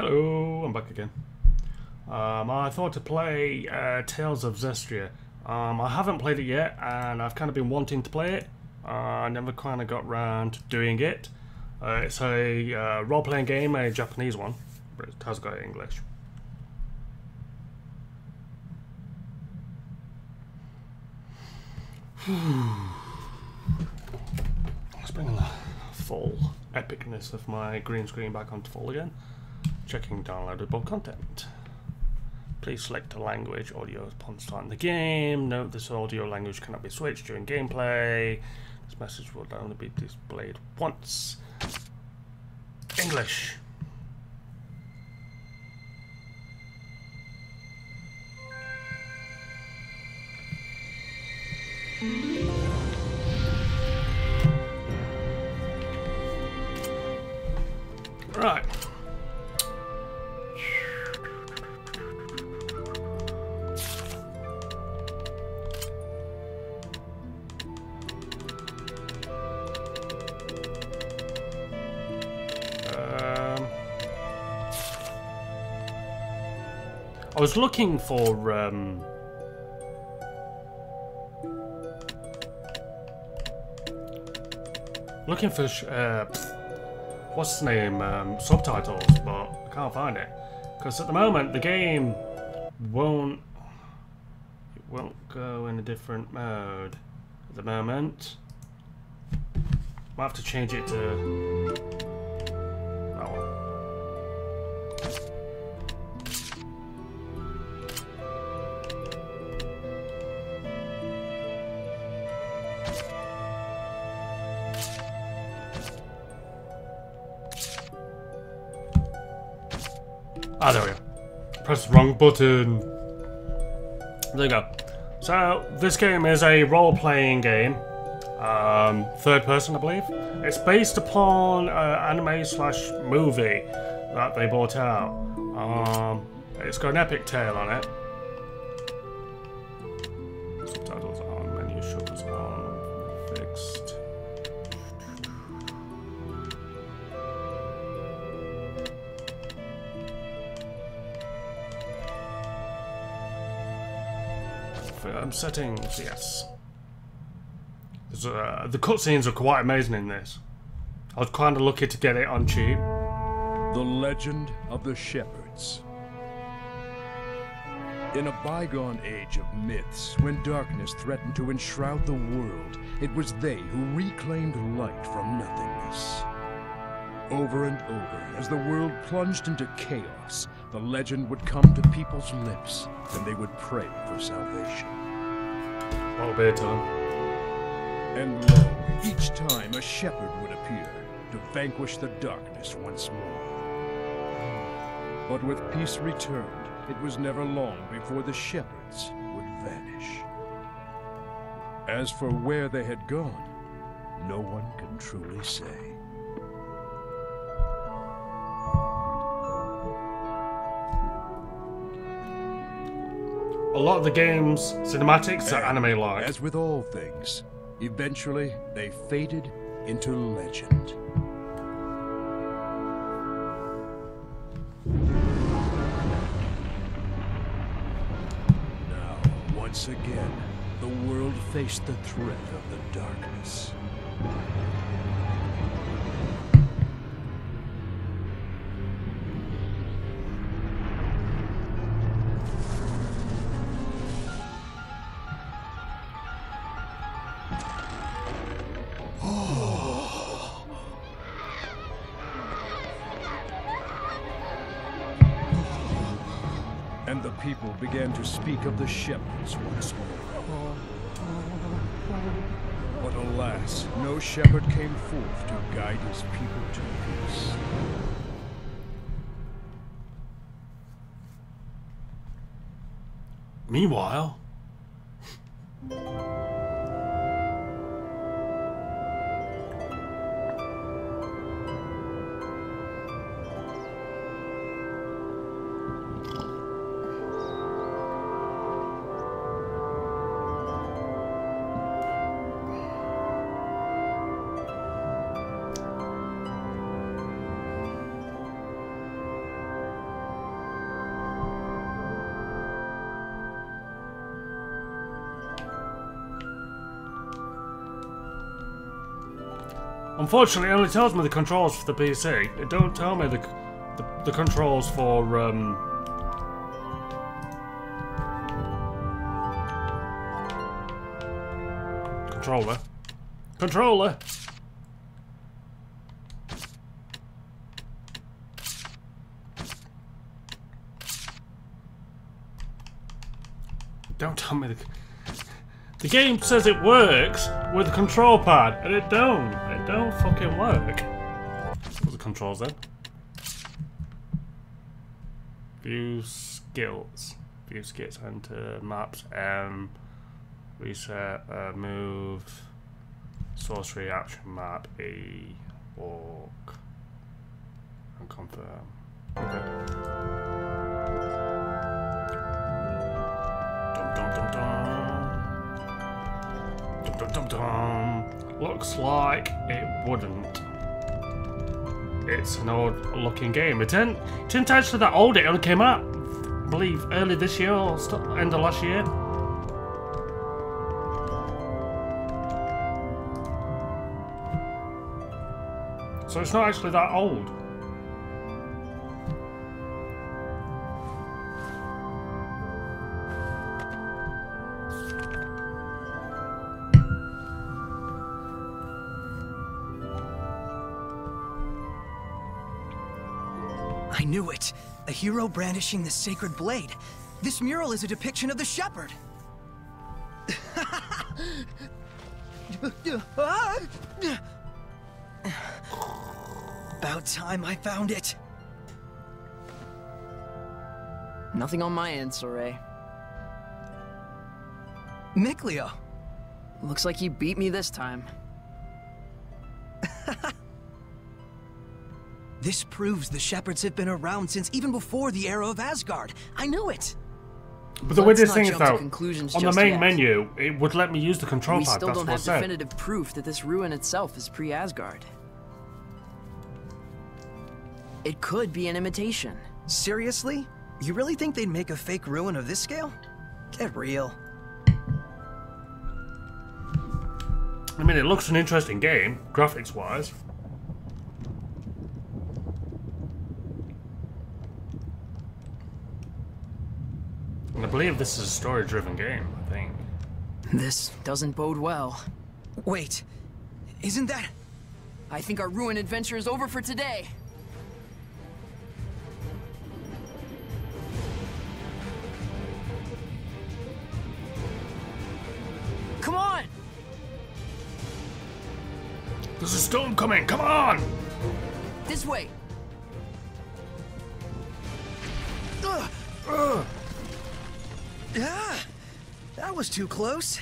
Hello, I'm back again. Um, I thought to play uh, Tales of Zestiria. Um, I haven't played it yet, and I've kind of been wanting to play it. Uh, I never kind of got round to doing it. Uh, it's a uh, role-playing game, a Japanese one, but it has got English. Let's bring the full epicness of my green screen back onto full again. Checking downloadable content. Please select a language audio upon starting the game. Note this audio language cannot be switched during gameplay. This message will only be displayed once. English. Right. I was looking for um, looking for uh, what's its name um, subtitles, but I can't find it because at the moment the game won't it won't go in a different mode at the moment. Might have to change it to Ah, there we go. Press wrong button. There you go. So, this game is a role-playing game. Um, third person, I believe. It's based upon uh, anime slash movie that they brought out. Um, it's got an epic tale on it. Um, settings, yes. Uh, the cutscenes are quite amazing in this. I was kind of lucky to get it on cheap. The Legend of the Shepherds. In a bygone age of myths, when darkness threatened to enshroud the world, it was they who reclaimed light from nothingness. Over and over, as the world plunged into chaos, the legend would come to people's lips, and they would pray for salvation. Oh, beer time. And lo, each time a shepherd would appear to vanquish the darkness once more. But with peace returned, it was never long before the shepherds would vanish. As for where they had gone, no one can truly say. A lot of the game's cinematics are anime-like. As with all things, eventually they faded into legend. Now, once again, the world faced the threat of the darkness. Speak of the shepherds once more. But alas, no shepherd came forth to guide his people to peace. Meanwhile, Unfortunately, it only tells me the controls for the PC. It don't tell me the the, the controls for um, controller. Controller. Don't tell me the. The game says it works with the control pad, and it don't. It don't fucking work. What's the controls then? View skills. View skills, enter maps, M, reset, uh, move, sorcery, action map, E, walk, and confirm. Okay. Dum. Dum dum. Looks like it wouldn't. It's an old looking game. It didn't, it didn't actually that old. It only came out, I believe, early this year or end of last year. So it's not actually that old. Hero brandishing the sacred blade. This mural is a depiction of the shepherd. About time I found it. Nothing on my end, Sorey. Mikleo. Looks like you beat me this time. This proves the shepherds have been around since even before the era of Asgard. I knew it. But the Let's weirdest thing is though, conclusions on the main yet. menu, it would let me use the control we pad. still That's don't have said. definitive proof that this ruin itself is pre-Asgard. It could be an imitation. Seriously? You really think they'd make a fake ruin of this scale? Get real. I mean, it looks an interesting game, graphics And I believe this is a story driven game, I think. This doesn't bode well. Wait, isn't that... I think our ruin adventure is over for today. Come on! There's a storm coming, come on! This way! Ah, that was too close.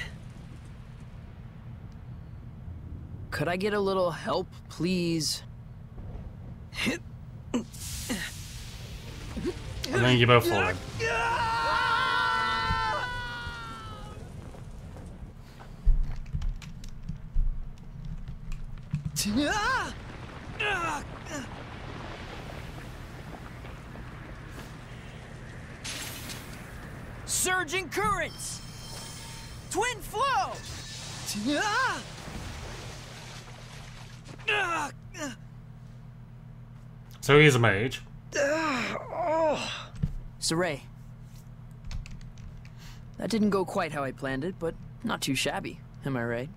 Could I get a little help, please? And then you both fall in. Ah! Surging currents! Twin flow! Ah! Ah! So he's a mage. Oh! Sorey. That didn't go quite how I planned it, but not too shabby, am I right?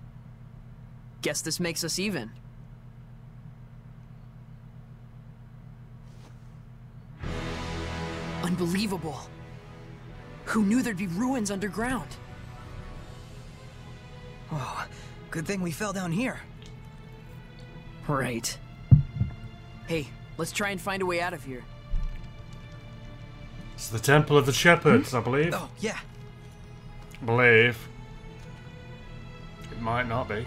Guess this makes us even. Unbelievable. Who knew there'd be ruins underground? Oh, good thing we fell down here. Right. Hey, let's try and find a way out of here. It's the Temple of the Shepherds, I believe. Oh, yeah. believe. It might not be.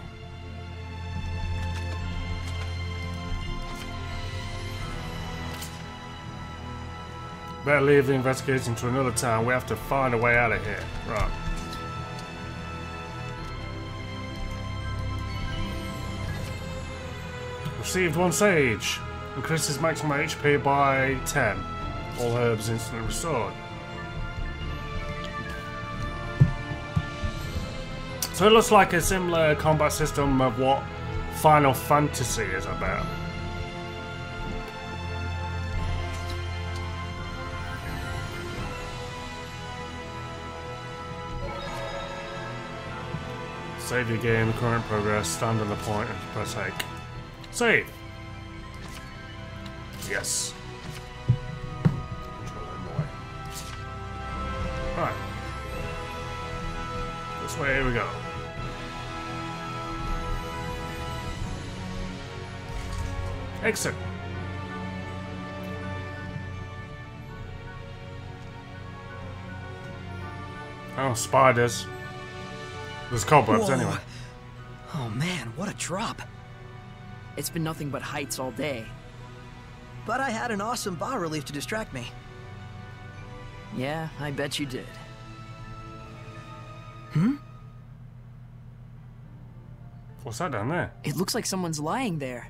Better leave the investigation to another time. We have to find a way out of here. Right. Received one sage. Increases maximum HP by 10. All herbs instantly restored. So it looks like a similar combat system of what Final Fantasy is about. Save your game, current progress, stand on the point and press X. Save! Yes. Control it more. Right. This way we go. Exit. Oh, spiders. There's cobwebs Whoa. anyway. Oh man, what a drop. It's been nothing but heights all day. But I had an awesome bas relief to distract me. Yeah, I bet you did. Hmm? What's that down there? It looks like someone's lying there.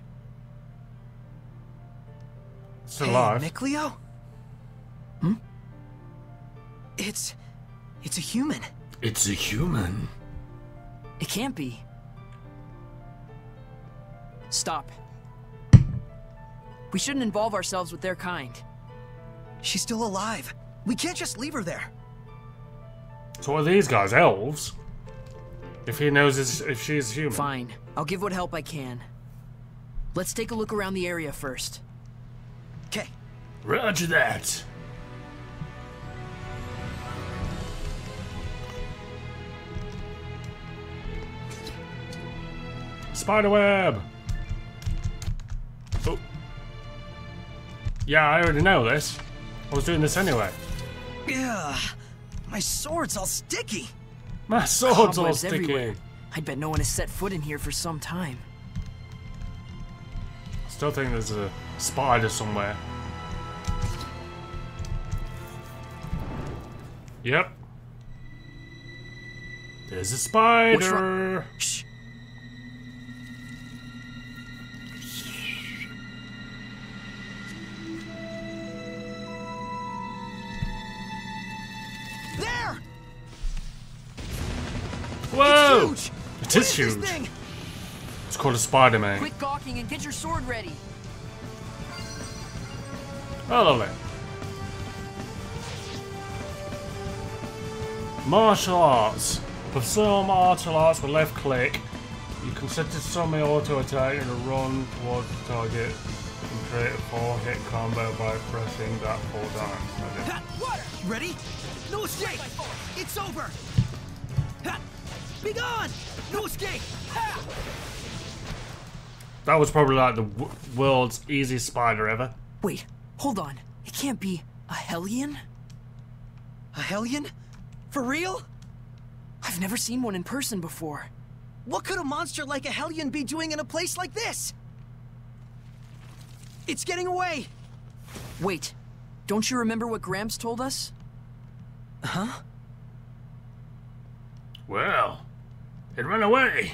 Still hey, alive. Mikleo? Hmm? It's... it's a human. It's a human. It can't be. Stop. We shouldn't involve ourselves with their kind. She's still alive. We can't just leave her there. So are these guys? Elves? If he knows if she's human. Fine. I'll give what help I can. Let's take a look around the area first. Okay. Roger that. Spiderweb! Oh. Yeah, I already know this. I was doing this anyway. Yeah. My sword's all sticky. My sword's all sticky. everywhere. I'd bet no one has set foot in here for some time. Still think there's a spider somewhere. Yep. There's a spider. Shh. It's huge! It What is this It's called a spider man. Quit gawking and get your sword ready. Oh, lovely. Martial arts. Perform martial arts with left click. You can set to summon auto attack and run towards the target and create a four hit combo by pressing that four times. Okay. Ha, Water! Ready? No escape! It's over! Ha! Be gone! No escape! Ha! That was probably like the w- world's easiest spider ever. Wait, hold on. It can't be a Hellion? A Hellion? For real? I've never seen one in person before. What could a monster like a Hellion be doing in a place like this? It's getting away! Wait, don't you remember what Gramps told us? Huh? Well, it ran away.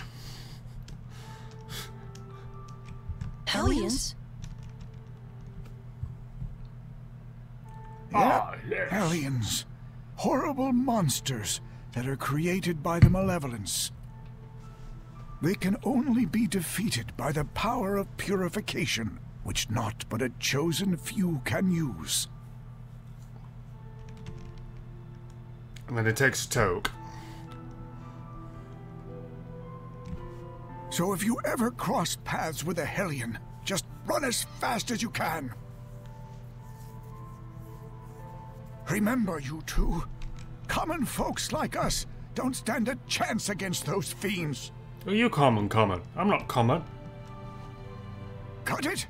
Hellions? Ah, yes. Aliens. Horrible monsters that are created by the malevolence. They can only be defeated by the power of purification, which not but a chosen few can use. And then it takes a toke. So if you ever cross paths with a Hellion, just run as fast as you can. Remember, you two, common folks like us don't stand a chance against those fiends. Are you common, common? I'm not common. Cut it?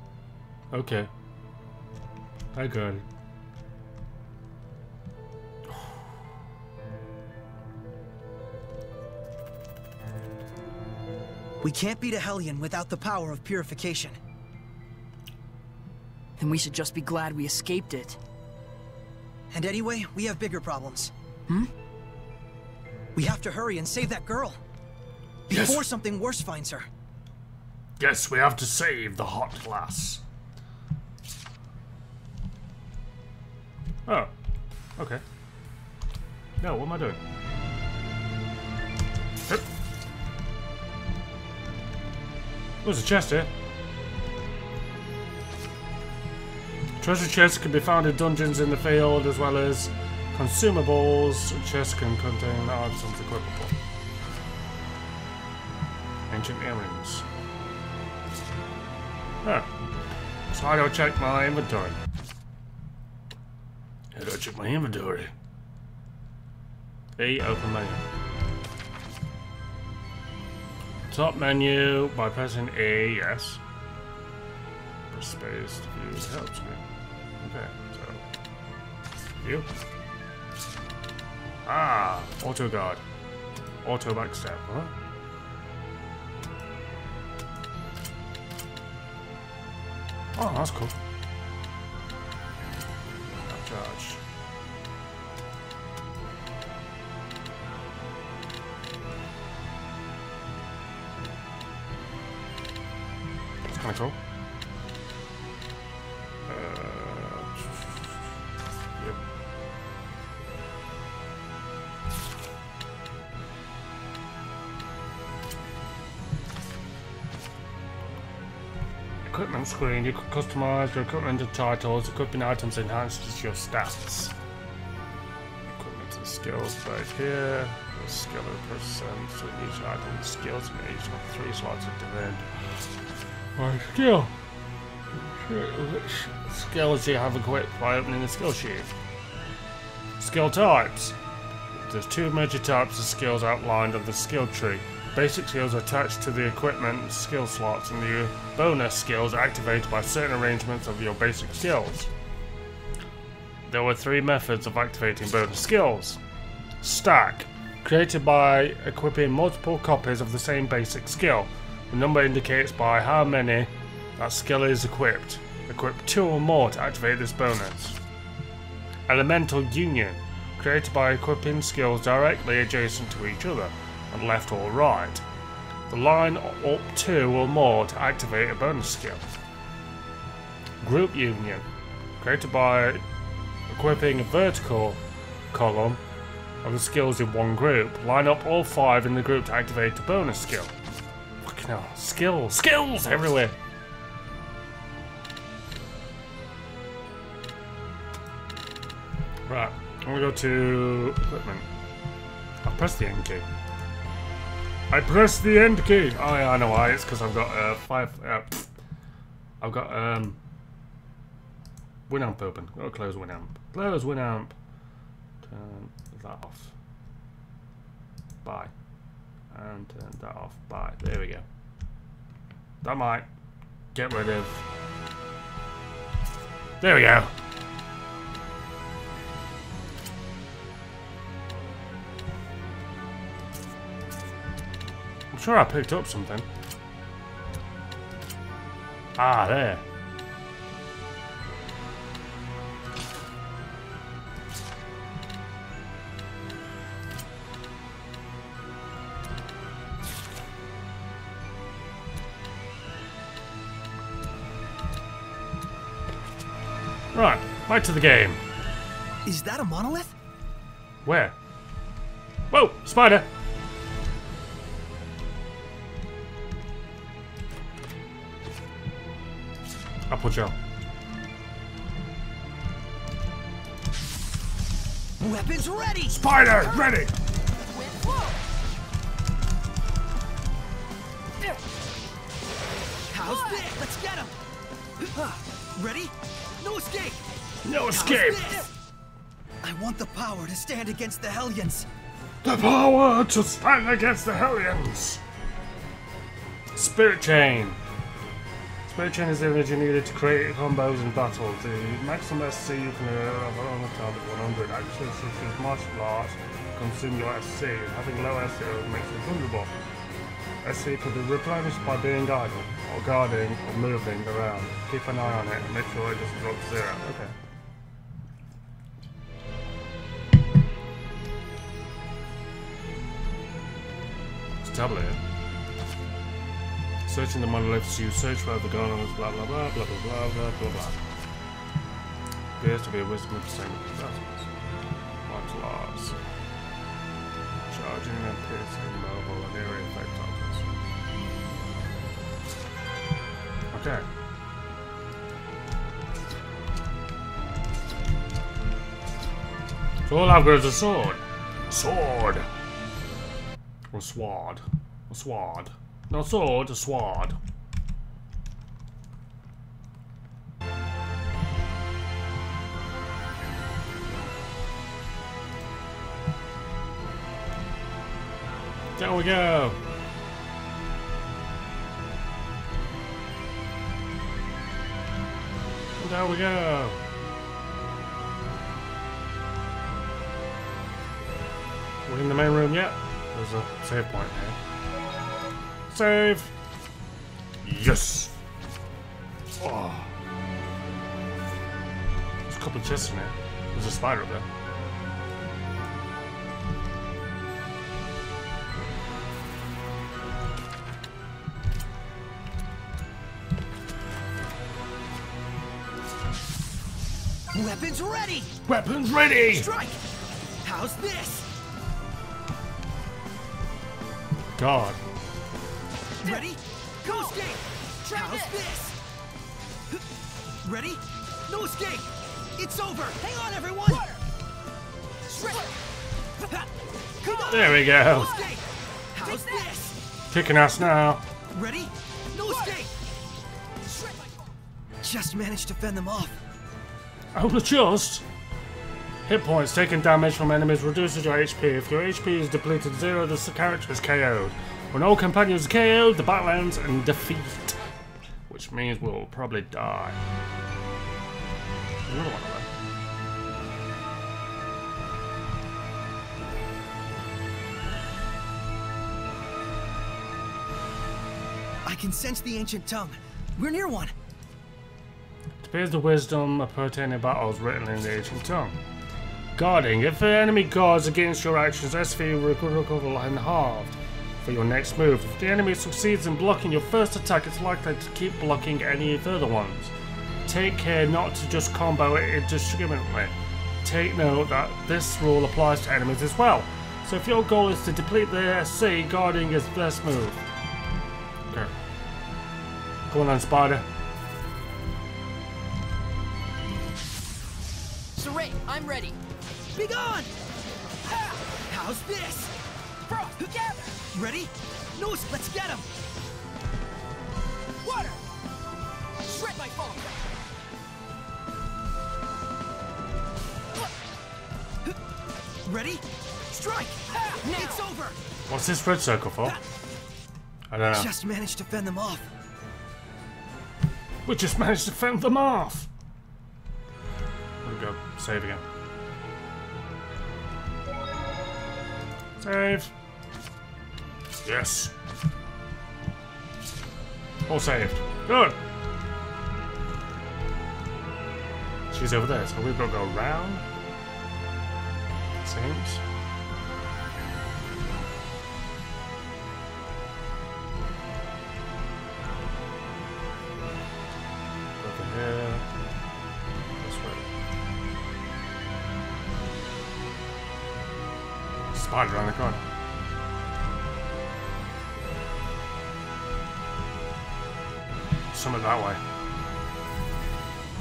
Okay. I got it. We can't beat a Hellion without the power of purification. Then we should just be glad we escaped it. And anyway, we have bigger problems. Hmm? We have to hurry and save that girl. Yes. Before something worse finds her. Yes, we have to save the hot glass. Oh. Okay. No, what am I doing? There's a chest here. Treasure chests can be found in dungeons in the field as well as consumables. Chests can contain items equipable. Ancient earrings. Huh. So I check my inventory? I check my inventory? E, open menu. Top menu by pressing A, yes. Press space to the help screen. Okay, so. View. Ah, auto guard. Auto backstep, huh? Oh, that's cool. Charge. Equipment screen. You can customize your equipment and titles. Equipping items enhances your stats. Equipment and skills right here. The skill of percent. So each item skills and each of three slots at the end. My skill. Which skills do you have equipped by opening the skill sheet? Skill types. There's two major types of skills outlined on the skill tree. Basic skills attached to the equipment skill slots, and the bonus skills activated by certain arrangements of your basic skills. There were three methods of activating bonus skills. Stack, created by equipping multiple copies of the same basic skill. The number indicates by how many that skill is equipped. Equip two or more to activate this bonus. Elemental Union, created by equipping skills directly adjacent to each other, and left or right. The line up two or more to activate a bonus skill. Group Union, created by equipping a vertical column of the skills in one group. Line up all five in the group to activate a bonus skill. Hell. Skills! Skills everywhere! Right, I'm gonna go to equipment. I'll press the end key. I press the end key! Oh yeah, I know why. It's because I've got uh, five. Uh. I've got um, Winamp open. Gotta close Winamp. Close Winamp. Turn that off. Bye. And turn that off. Bye. There we go. That might get rid of. There we go. I'm sure I picked up something. Ah, there. Right, back to the game. Is that a monolith? Where? Whoa, spider! Apple gel. Weapons ready! Spider, ready! How's this? Let's get him! Ready? No escape! No escape! I want the power to stand against the Hellions. The power to stand against the Hellions! Spirit Chain. Spirit Chain is the energy needed to create combos in battle. The maximum SC you can have on the target 100. Actually, such as martial arts consume your SC, and having low SC makes you vulnerable. SC can be replenished by being idle, or guarding, or moving around. Keep an eye on it and make sure it doesn't drop to zero. Okay. Tablet. Searching the monoliths, you search for the garners, blah blah blah blah blah blah blah blah blah. Appears to be a wisdom of percent battles. Martial arts. Charging and piercing, mobile and area effect items. Okay. So all I've got is a sword. Sword. Or a sword. A sword. Not sword, a sword. There we go. There we go. We're in the main room yet? There's a save point here. Save! Yes! Ah. Oh. There's a couple of chests in here. There's a spider up there. Weapons ready! Weapons ready! Strike! How's this? God. Ready? Go escape! How's this? Ready? No escape! It's over! Hang on, everyone! Strike! Come on! There we go. Escape! How's this? Kicking ass now. Ready? No escape! Just managed to fend them off. Only just. Hit points taken damage from enemies reduces your HP. If your HP is depleted zero, the character is KO'd. When all companions are KO'd, the battle ends in defeat. Which means we'll probably die. Another one of them. I can sense the ancient tongue. We're near one. It appears the wisdom of pertaining battles written in the ancient tongue. Guarding. If an enemy guards against your actions, SV will recover and halved for your next move. If the enemy succeeds in blocking your first attack, it's likely to keep blocking any further ones. Take care not to just combo it indiscriminately. Take note that this rule applies to enemies as well. So if your goal is to deplete the SC, guarding is best move. Okay. Go on then, Spider. Sorey, I'm ready. Be gone! Ah, How's this? Frost, gather! Ready? Noose, let's get him! Water! Shred my foe! Ready? Strike! Now. It's over! What's this red circle for? I don't know. Just managed to fend them off. We just managed to fend them off. There we go. Save again. Save. Yes. All saved. Good. She's over there, so we've got to go round. Seems. Here. This way. Spider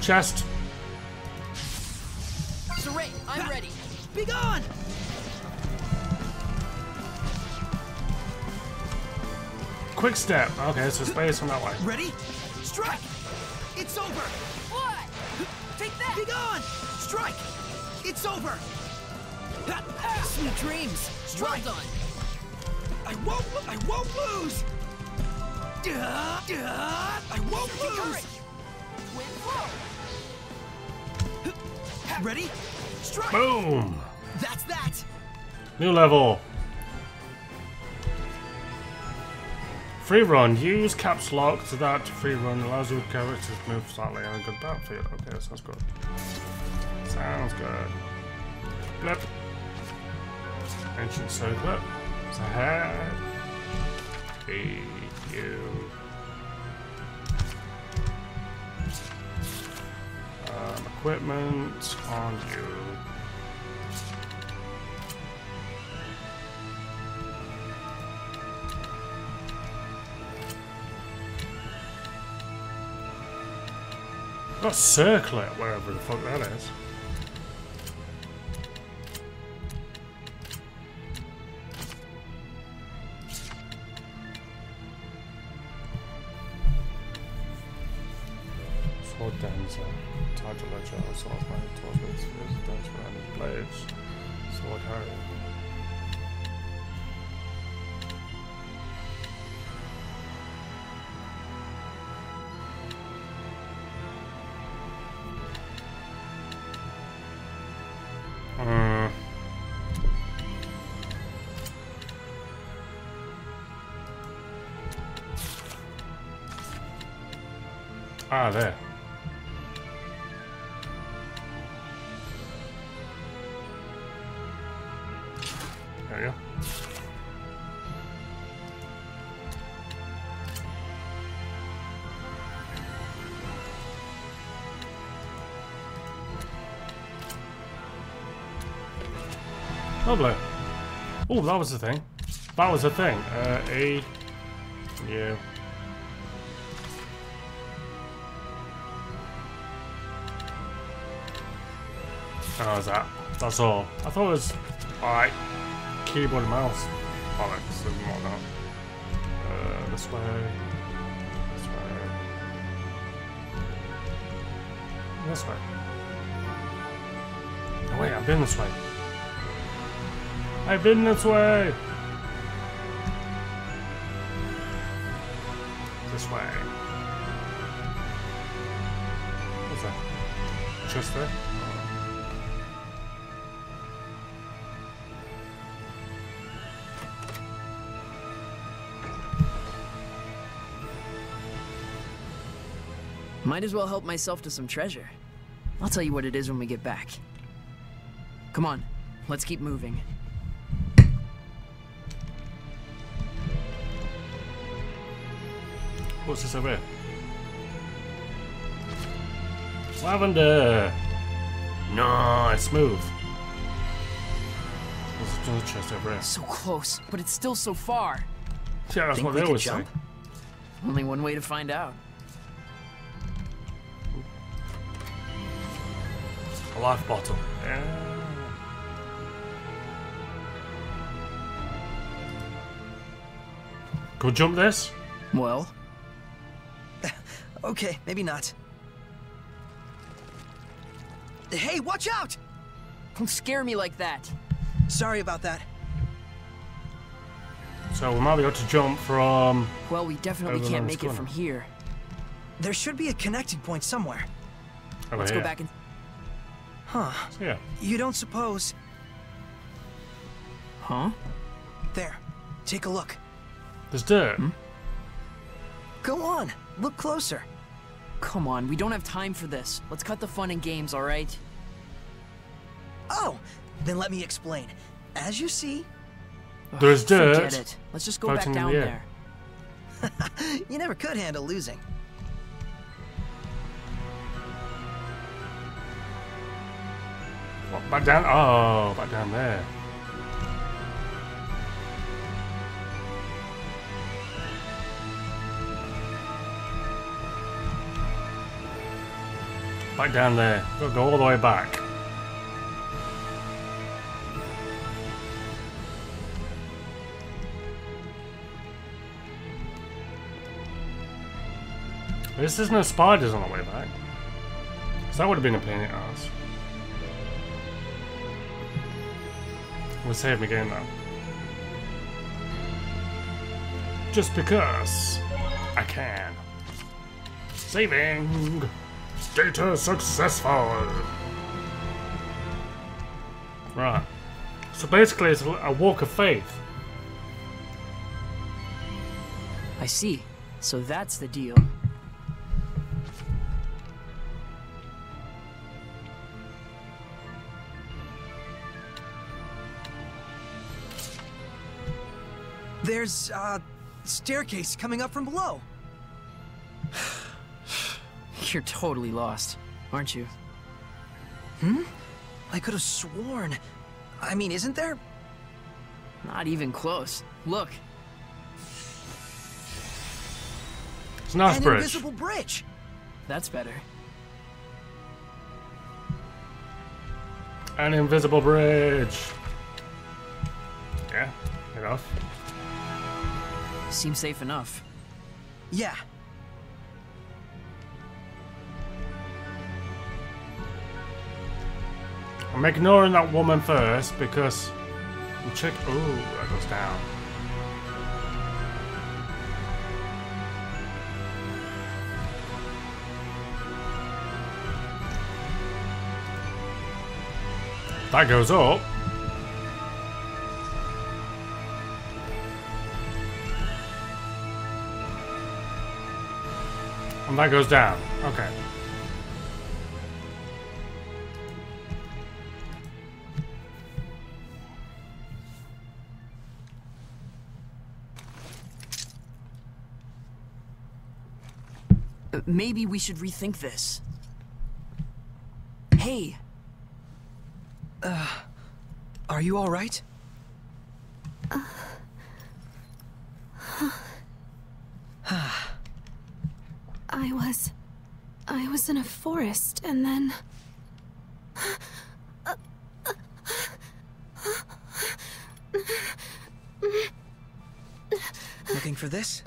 Chest. Sorey, I'm ready. Be gone! Quick step. Okay, so space from that way. Ready? Strike! It's over! What? Take that! Be gone! Strike! It's over! Ha, ha. Sweet dreams! Well Strike! done! I won't, I won't lose! Duh, duh, I won't lose! courage! Twin flow! Ready? Strike! Boom. That's that! New level. Free run. Use caps lock to that free run allows your character to move slightly on a good battlefield. Okay, that sounds good. Sounds good. Blip. Ancient circlet. It's ahead. Be you. Um, equipment on you. Got circle it, wherever the fuck that is. Ah, there. There we go. Lovely. Oh, that was the thing. That was the thing. Uh, A. Yeah. Oh, is that? That's all. I thought it was alright. Keyboard and mouse. Bollocks and whatnot. Uh, this way. This way. This way. Oh, wait, I've been this way. I've been this way. This way. What's that? Just there? Might as well help myself to some treasure. I'll tell you what it is when we get back. Come on, let's keep moving. What's this over here? Lavender! Nice, smooth. There's another chest over here. So close, but it's still so far. Yeah, that's Think what they always say. Only one way to find out. A life bottle. Yeah. Go jump this? Well, Okay, maybe not. Hey, watch out! don't scare me like that. Sorry about that. So we might be able to jump from. Well, we definitely can't make this it from here. There should be a connecting point somewhere. Over Let's here. go back and... Huh. So, yeah. You don't suppose... Huh? There. Take a look. There's dirt. Hmm? Go on. Look closer. Come on, we don't have time for this. Let's cut the fun and games, alright? Oh, then let me explain. As you see, There's dirt. Forget it. Let's just go back down the there. you never could handle losing. Back down? Oh, back down there. Eh. Back down there. Eh, Gotta go all the way back. At least there's no spiders on the way back. 'Cause that would have been a pain in the ass. We'll save again now. Just because I can. Saving! Data successful! Right. So basically it's a walk of faith. I see. So that's the deal. There's a staircase coming up from below. You're totally lost, aren't you? Hmm? I could have sworn. I mean, isn't there? Not even close. Look. It's not An a bridge. invisible bridge. That's better. An invisible bridge. Yeah, enough. Seems safe enough. Yeah. I'm ignoring that woman first because I'm check. Ooh, that goes down. That goes up. And that goes down. Okay. Maybe we should rethink this. Hey, Uh, Are you all right? I was. I was in a forest and then. Looking for this?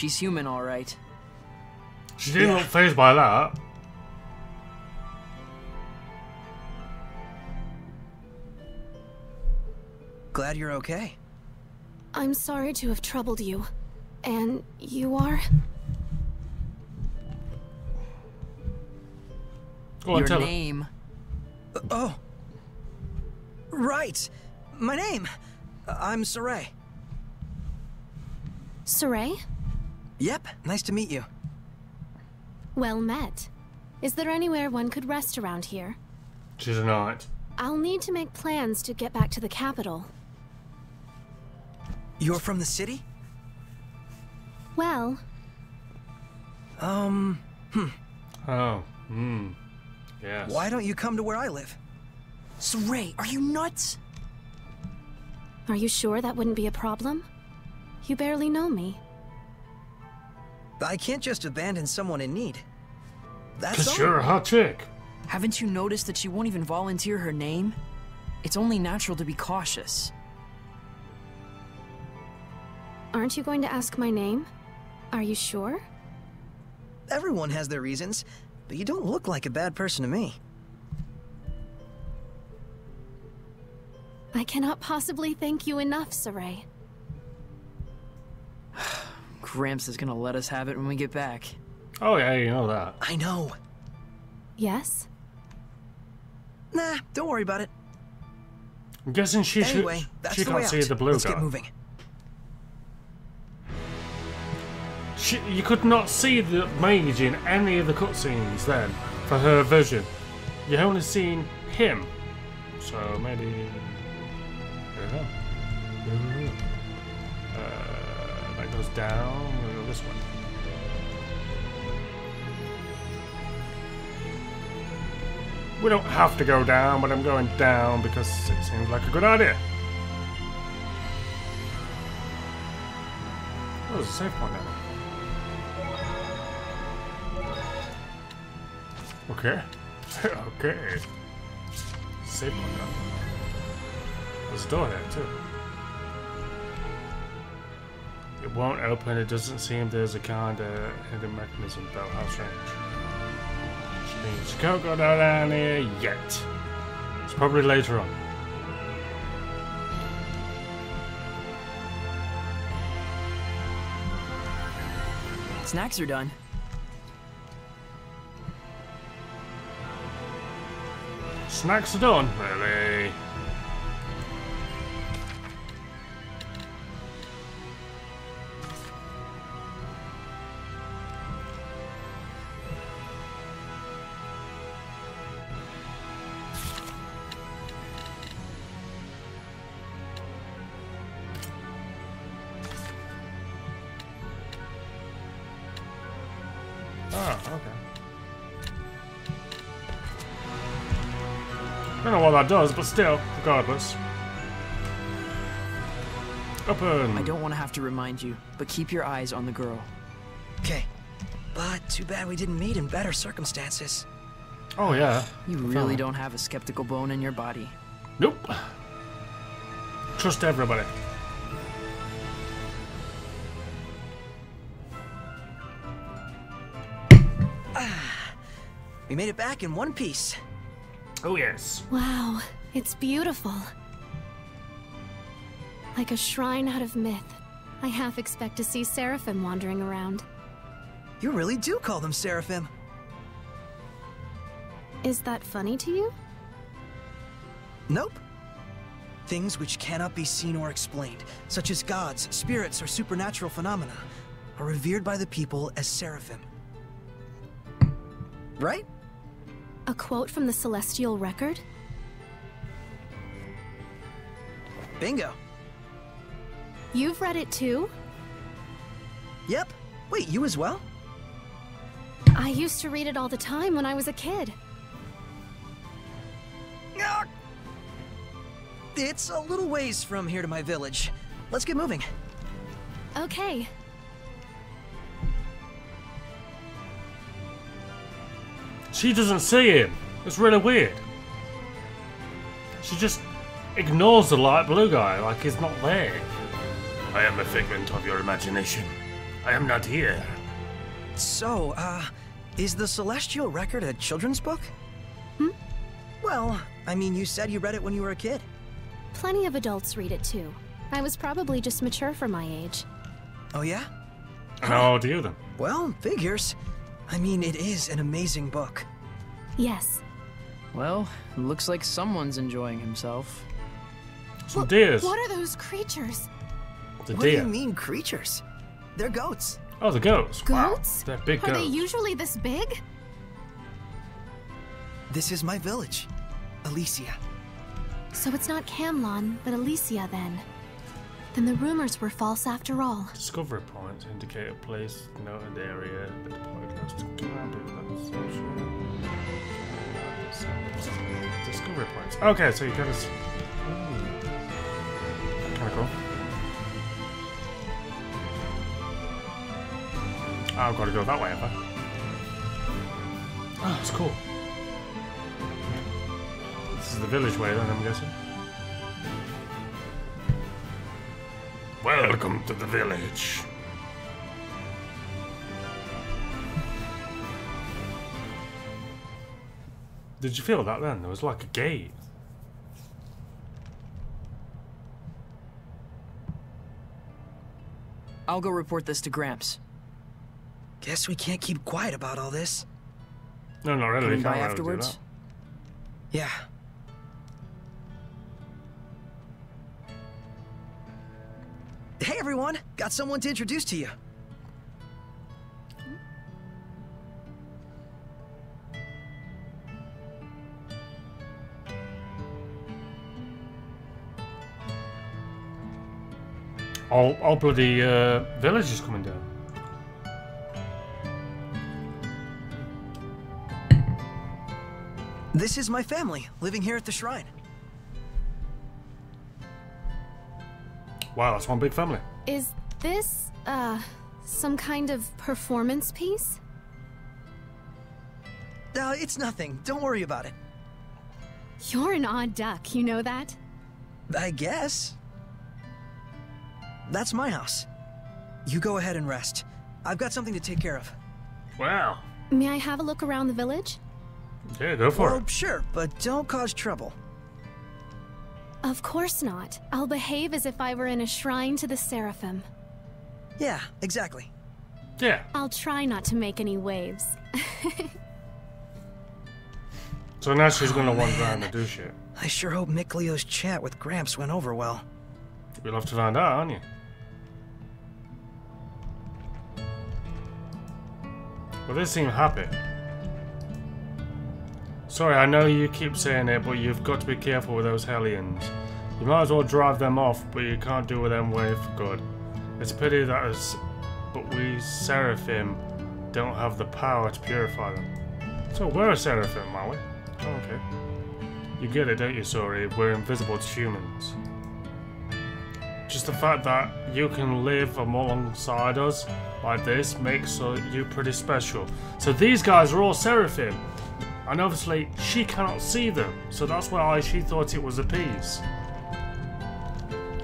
She's human, all right. She didn't Yeah. look phased by that. Glad you're okay. I'm sorry to have troubled you. And you are? Go on, Your tell her. name. Uh, oh. Right. My name. I'm Sorey. Sorey? Yep, nice to meet you. Well met. Is there anywhere one could rest around here? She's not. I'll need to make plans to get back to the capital. You're from the city? Well, Um, Hmm. Oh, hmm. Yes. why don't you come to where I live? Sorey, are you nuts? are you sure that wouldn't be a problem? You barely know me. I can't just abandon someone in need. That's Because all. you're a hot chick. Haven't you noticed that she won't even volunteer her name? It's only natural to be cautious. Aren't you going to ask my name? Are you sure? Everyone has their reasons, but you don't look like a bad person to me. I cannot possibly thank you enough, Sorey. Gramps is gonna let us have it when we get back. Oh, yeah, you know that. I know. Yes? Nah, don't worry about it. I'm guessing she anyway, should. that's She the can't way see out. the blue Let's guy. get moving. She, you could not see the mage in any of the cutscenes then for her vision. You only seen him. So maybe. Yeah. Ooh. Uh, that goes down. We'll go this one. We don't have to go down, but I'm going down because it seems like a good idea. Oh, there's a safe point now. Okay. okay. Safe point now. There's a door there too. It won't open. It doesn't seem there's a kind of hidden mechanism though. How strange. Which means you can't go down here yet. It's probably later on. Snacks are done. Snacks are done. Really? Does, but still, regardless. Open. I don't want to have to remind you, but keep your eyes on the girl. Okay. But too bad we didn't meet in better circumstances. Oh yeah. You really don't have a skeptical bone in your body. Nope. Trust everybody. Ah. We made it back in one piece. Oh yes. Wow, it's beautiful. Like a shrine out of myth. I half expect to see Seraphim wandering around. You really do call them Seraphim. Is that funny to you? Nope. Things which cannot be seen or explained, such as gods, spirits, or supernatural phenomena, are revered by the people as Seraphim. Right? A quote from the Celestial Record? Bingo. You've read it too? Yep. Wait, you as well? I used to read it all the time when I was a kid. It's a little ways from here to my village. Let's get moving. Okay. She doesn't see him. It's really weird. She just ignores the light blue guy like he's not there. I am a figment of your imagination. I am not here. So, uh, is the Celestial Record a children's book? Hmm? Well, I mean, you said you read it when you were a kid. Plenty of adults read it too. I was probably just mature for my age. Oh, yeah? And how old are you then? Well, figures. I mean, it is an amazing book. Yes. Well, looks like someone's enjoying himself. Some deers. What are those creatures? The What do deer. you mean, creatures? They're goats. Oh, the goats. Wow. Goats? They're big Are goats. they usually this big? This is my village, Elysia. So it's not Camlann, but Elysia then. Then the rumors were false after all. Discovery points indicate a place, noted area, that deployed close to Gambit. Discovery points. Okay, so you gotta. s- hmm. Kind of cool. I've got to go that way, have I? Oh, it's cool. This is the village way, then, I'm guessing. Welcome to the village. Did you feel that then? There was like a gate. I'll go report this to Gramps. Guess we can't keep quiet about all this. No, not really. Coming you can't by afterwards? Yeah. Hey everyone, got someone to introduce to you. All, all bloody uh, village is coming down. This is my family, living here at the shrine. Wow, that's one big family. Is this, uh, some kind of performance piece? Uh, it's nothing, don't worry about it. You're an odd duck, you know that? I guess. That's my house. You go ahead and rest. I've got something to take care of. Wow. May I have a look around the village? Yeah, go for Well, it. sure, but don't cause trouble. Of course not. I'll behave as if I were in a shrine to the Seraphim. Yeah, exactly. Yeah. I'll try not to make any waves. So now she's gonna wander around and do shit. I sure hope Mikleo's chat with Gramps went over well. We'll have to find out, aren't you? Well, they seem happy. Sorry, I know you keep saying it, but you've got to be careful with those Hellions. You might as well drive them off, but you can't do with them way for good. It's a pity that us, but we Seraphim don't have the power to purify them. So we're a seraphim, are we? Oh, okay. You get it, don't you, Sorey? We're invisible to humans. Just the fact that you can live alongside us like this makes you pretty special. So these guys are all seraphim. And obviously, she cannot see them. So that's why she thought it was a piece.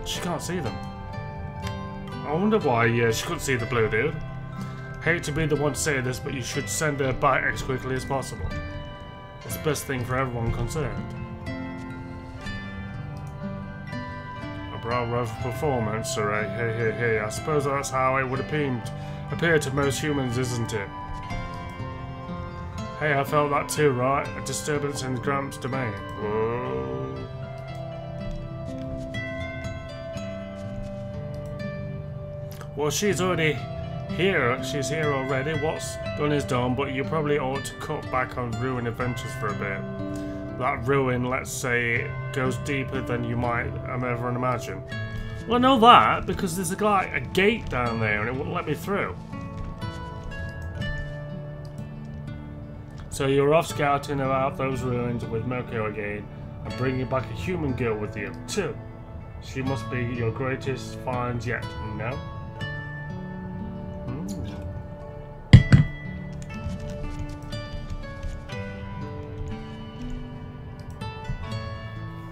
She can't see them. I wonder why yeah, she couldn't see the blue dude. Hate to be the one to say this, but you should send her back as quickly as possible. It's the best thing for everyone concerned. A bravo performance, sir. Hey, hey, hey. I suppose that's how it would appear to most humans, isn't it? Hey, I felt that too, right? A disturbance in Gramps' domain. Well, she's already here. She's here already. What's done is done, but you probably ought to cut back on ruin adventures for a bit. That ruin, let's say, goes deeper than you might ever imagine. Well, I know that because there's a, like, a gate down there and it wouldn't let me through. So you're off scouting about those ruins with Moko again and bringing back a human girl with you, too. She must be your greatest find yet, no? Hmm.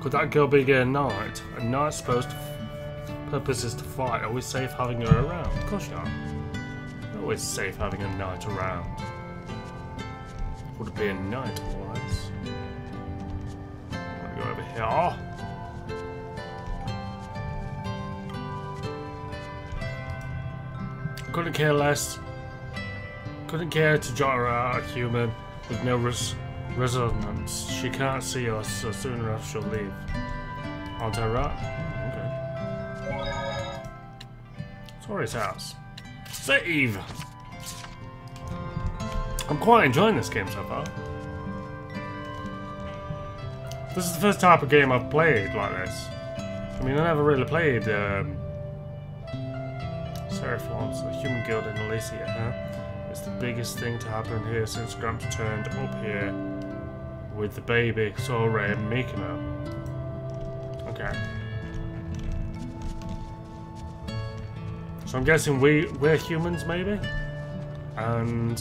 Could that girl be a knight? A knight's supposed purpose is to fight. Always safe having her around. Of course you are. Always safe having a knight around. Would it be a night otherwise? I'm go over here. Couldn't care less. Couldn't care to jot a human with no res resonance. She can't see us, so soon enough she'll leave. I right? Okay. Sorey's house. Save! I'm quite enjoying this game so far. This is the first type of game I've played like this. I mean, I never really played um, Seraphons, the Human Guild in Elysia, huh? It's the biggest thing to happen here since Gramps turned up here with the baby, Sorey, and Mikleo. Okay. So I'm guessing we, we're humans, maybe? And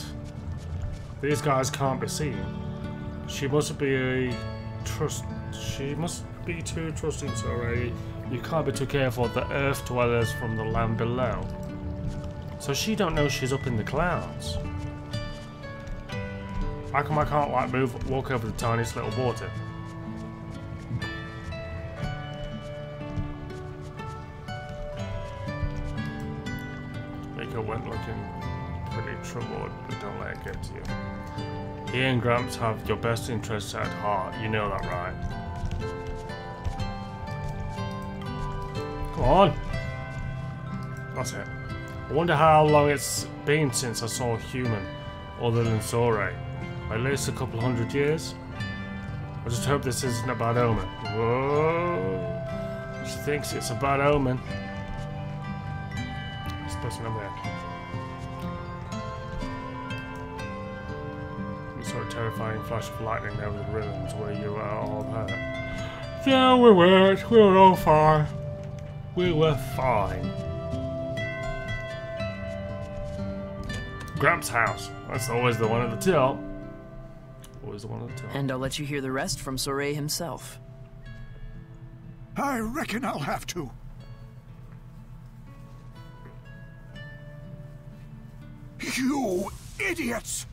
these guys can't be seen. She must be a trust... She must be too trusting, Sorey. You can't be too careful the earth dwellers from the land below. So she don't know she's up in the clouds. How come I can't like move, walk over the tiniest little water? He and Gramps have your best interests at heart, you know that, right? Come on! That's it. I wonder how long it's been since I saw a human other than Sorey. At least a couple hundred years. I just hope this isn't a bad omen. Whoa! She thinks it's a bad omen. This person over there. Terrifying flash of lightning over the ruins where you were all hurt. Yeah, we weren't. We were all fine. We were fine. Gramps' house. That's always the one at the top Always the one at the top. And I'll let you hear the rest from Sorey himself. I reckon I'll have to. You idiots!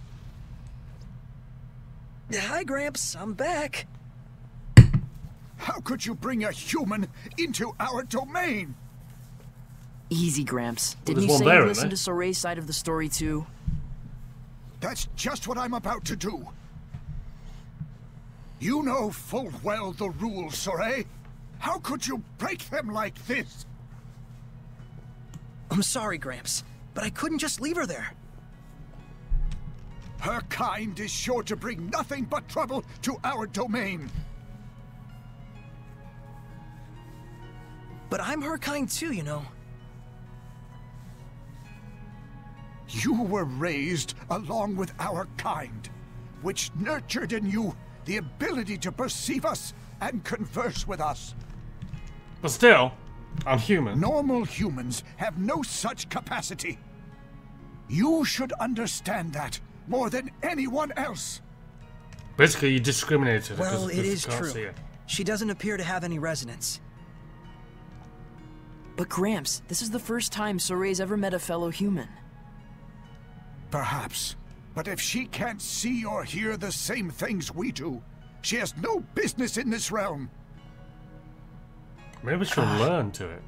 Hi, Gramps. I'm back. How could you bring a human into our domain? Easy, Gramps. Didn't there's you say there, you isn't listened to Sorey's side of the story too? That's just what I'm about to do. You know full well the rules, Sorey. How could you break them like this? I'm sorry, Gramps, but I couldn't just leave her there. Her kind is sure to bring nothing but trouble to our domain. But I'm her kind too, you know. You were raised along with our kind, which nurtured in you the ability to perceive us and converse with us. But still, I'm human. Normal humans have no such capacity. You should understand that more than anyone else. Basically, you discriminated. Well, because, it because is you can't true. She doesn't appear to have any resonance. But Gramps, this is the first time Sorey's ever met a fellow human. Perhaps. But if she can't see or hear the same things we do, she has no business in this realm. Maybe she'll ah. learn to it.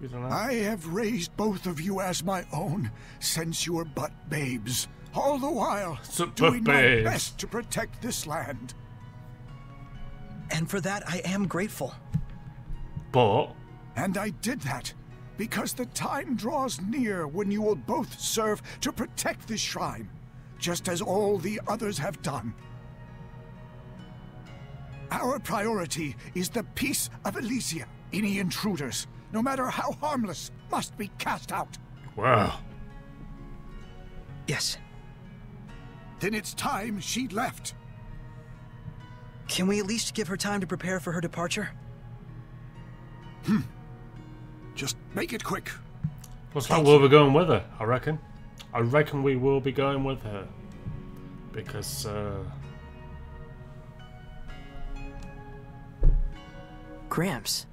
You don't know. I have raised both of you as my own since you were but babes, all the while So- doing my best to protect this land. And for that, I am grateful. But And I did that because the time draws near when you will both serve to protect this shrine, just as all the others have done. Our priority is the peace of Elysia. Any intruders, no matter how harmless, must be cast out. wow, Yes. Then it's time she left. Can we at least give her time to prepare for her departure? Hmm. Just make it quick. looks like we'll be going with her. I reckon. I reckon we will be going with her because uh, Gramps,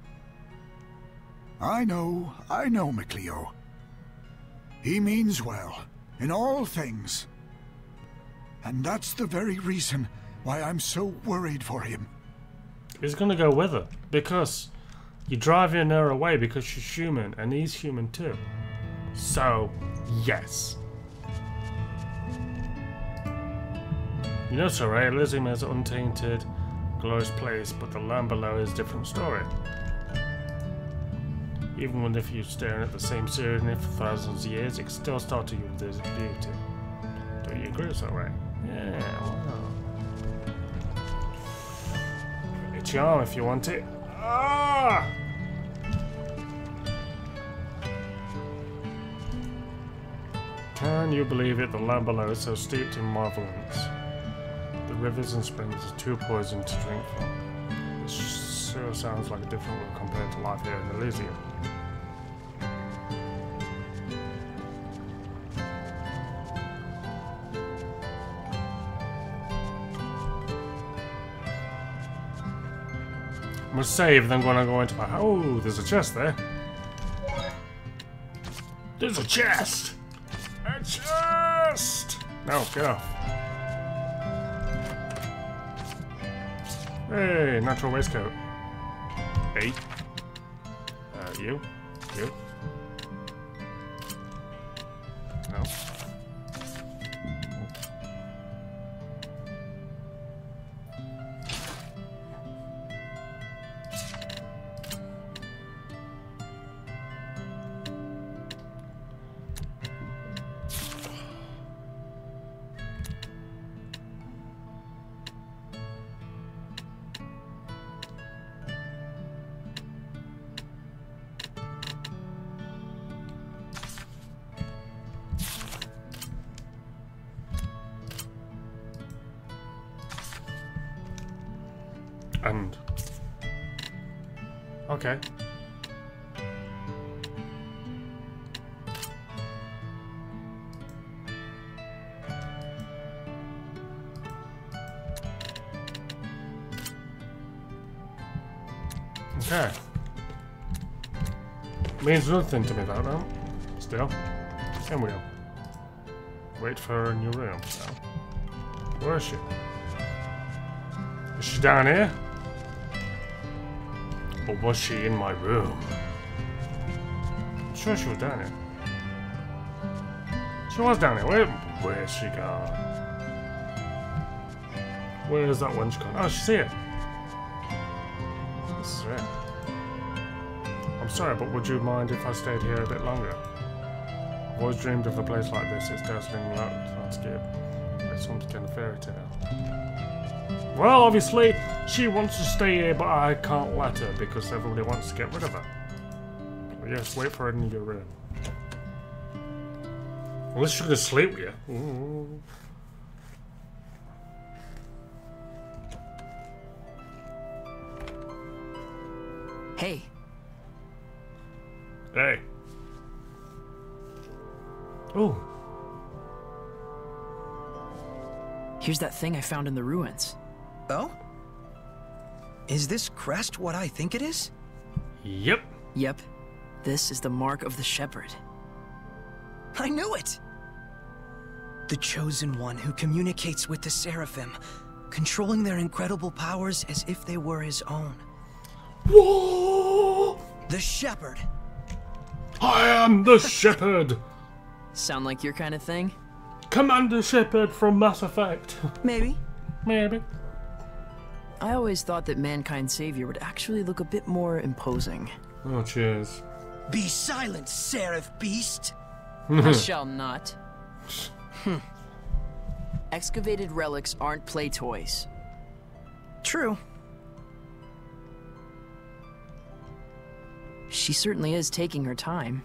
I know, I know, Mikleo. He means well, in all things. And that's the very reason why I'm so worried for him. he's gonna go with her because you're driving her away because she's human and he's human too. So, yes. You know, Sorey, Elysium is untainted, glorious place, but the land below is a different story. Even when if you're staring at the same scenery for thousands of years, it can still start to you with this beauty. Do you agree, Sorey? Yeah, wow. It's your arm if you want it. Ah! Can you believe it? The land below is so steeped in malevolence. The rivers and springs are too poisoned to drink from. Sure sounds like a different world compared to life here in Elysium. Save, then gonna go into my. Oh, there's a chest there. There's a chest! A chest! No, get off. Hey, natural waistcoat. Hey. Uh, you? You? Means nothing to me, that now. Still. Can we? Wait for her in your room. Where is she? Is she down here? Or was she in my room? I'm sure she was down here. She was down here. Where, where's she gone? Where's that wench gone? Oh, she's here. Sorry, but would you mind if I stayed here a bit longer? I've always dreamed of a place like this. It's dazzling landscape. It's some kind of fairy tale. Well, obviously, she wants to stay here, but I can't let her because everybody wants to get rid of her. Well, yes, wait for her in your room. Unless she's gonna sleep with you. Ooh. Here's that thing I found in the ruins. Oh? Is this crest what I think it is? yep. Yep, this is the mark of the shepherd. I knew it! The Chosen One who communicates with the Seraphim, controlling their incredible powers as if they were his own. Whoa! The Shepherd! I am the Shepherd, Sound like your kind of thing? Commander Shepard from Mass Effect. Maybe. Maybe. I always thought that Mankind's savior would actually look a bit more imposing. Oh, cheers. Be silent, Seraph Beast! I shall not. Hmm. Excavated relics aren't play toys. True. She certainly is taking her time.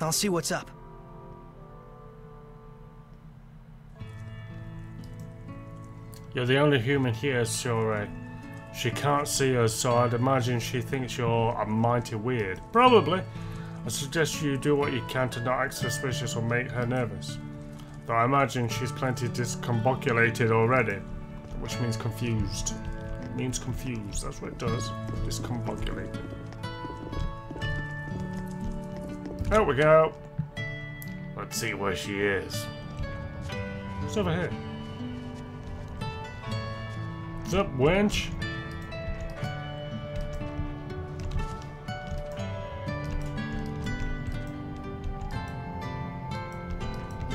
I'll see what's up. You're the only human here, Sure. She can't see us, so I'd imagine she thinks you're a mighty weird. Probably. I suggest you do what you can to not act suspicious or make her nervous. Though I imagine she's plenty discombobulated already, which means confused. It means confused, that's what it does. Discombobulated. There we go. Let's see where she is. What's over here? What's up, wench?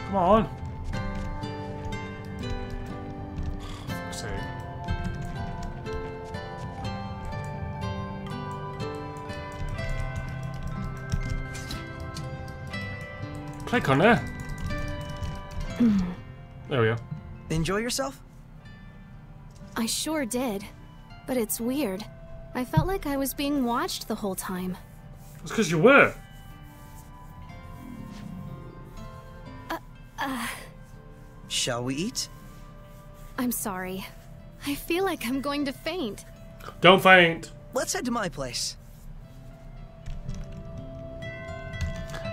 Come on. Click on there. there we go. Enjoy yourself? I sure did. But it's weird. I felt like I was being watched the whole time. It's because you were. Uh, uh... Shall we eat? I'm sorry. I feel like I'm going to faint. Don't faint. Let's head to my place.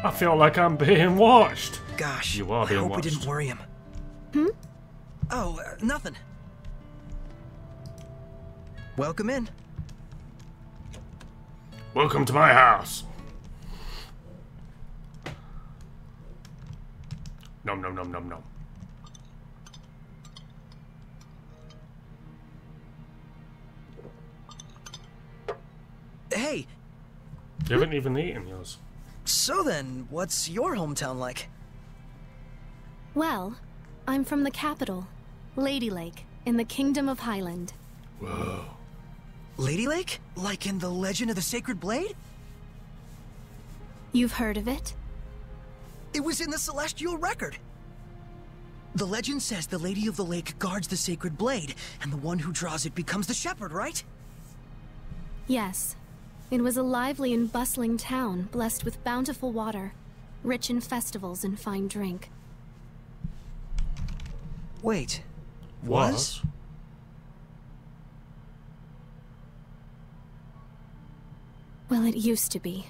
I feel like I'm being watched. Gosh, You are I being hope we didn't worry him. Hmm? Oh, uh, nothing. Welcome in. Welcome to my house. Nom nom nom nom nom. Hey, You haven't even eaten yours. so then, what's your hometown like? Well, I'm from the capital, Lady Lake, in the Kingdom of Hyland. Whoa. Lady Lake? Like in the Legend of the Sacred Blade? You've heard of it? It was in the Celestial Record. The legend says the Lady of the Lake guards the Sacred Blade, and the one who draws it becomes the Shepherd, right? Yes. It was a lively and bustling town, blessed with bountiful water, rich in festivals and fine drink. Wait, Was? Well, it used to be.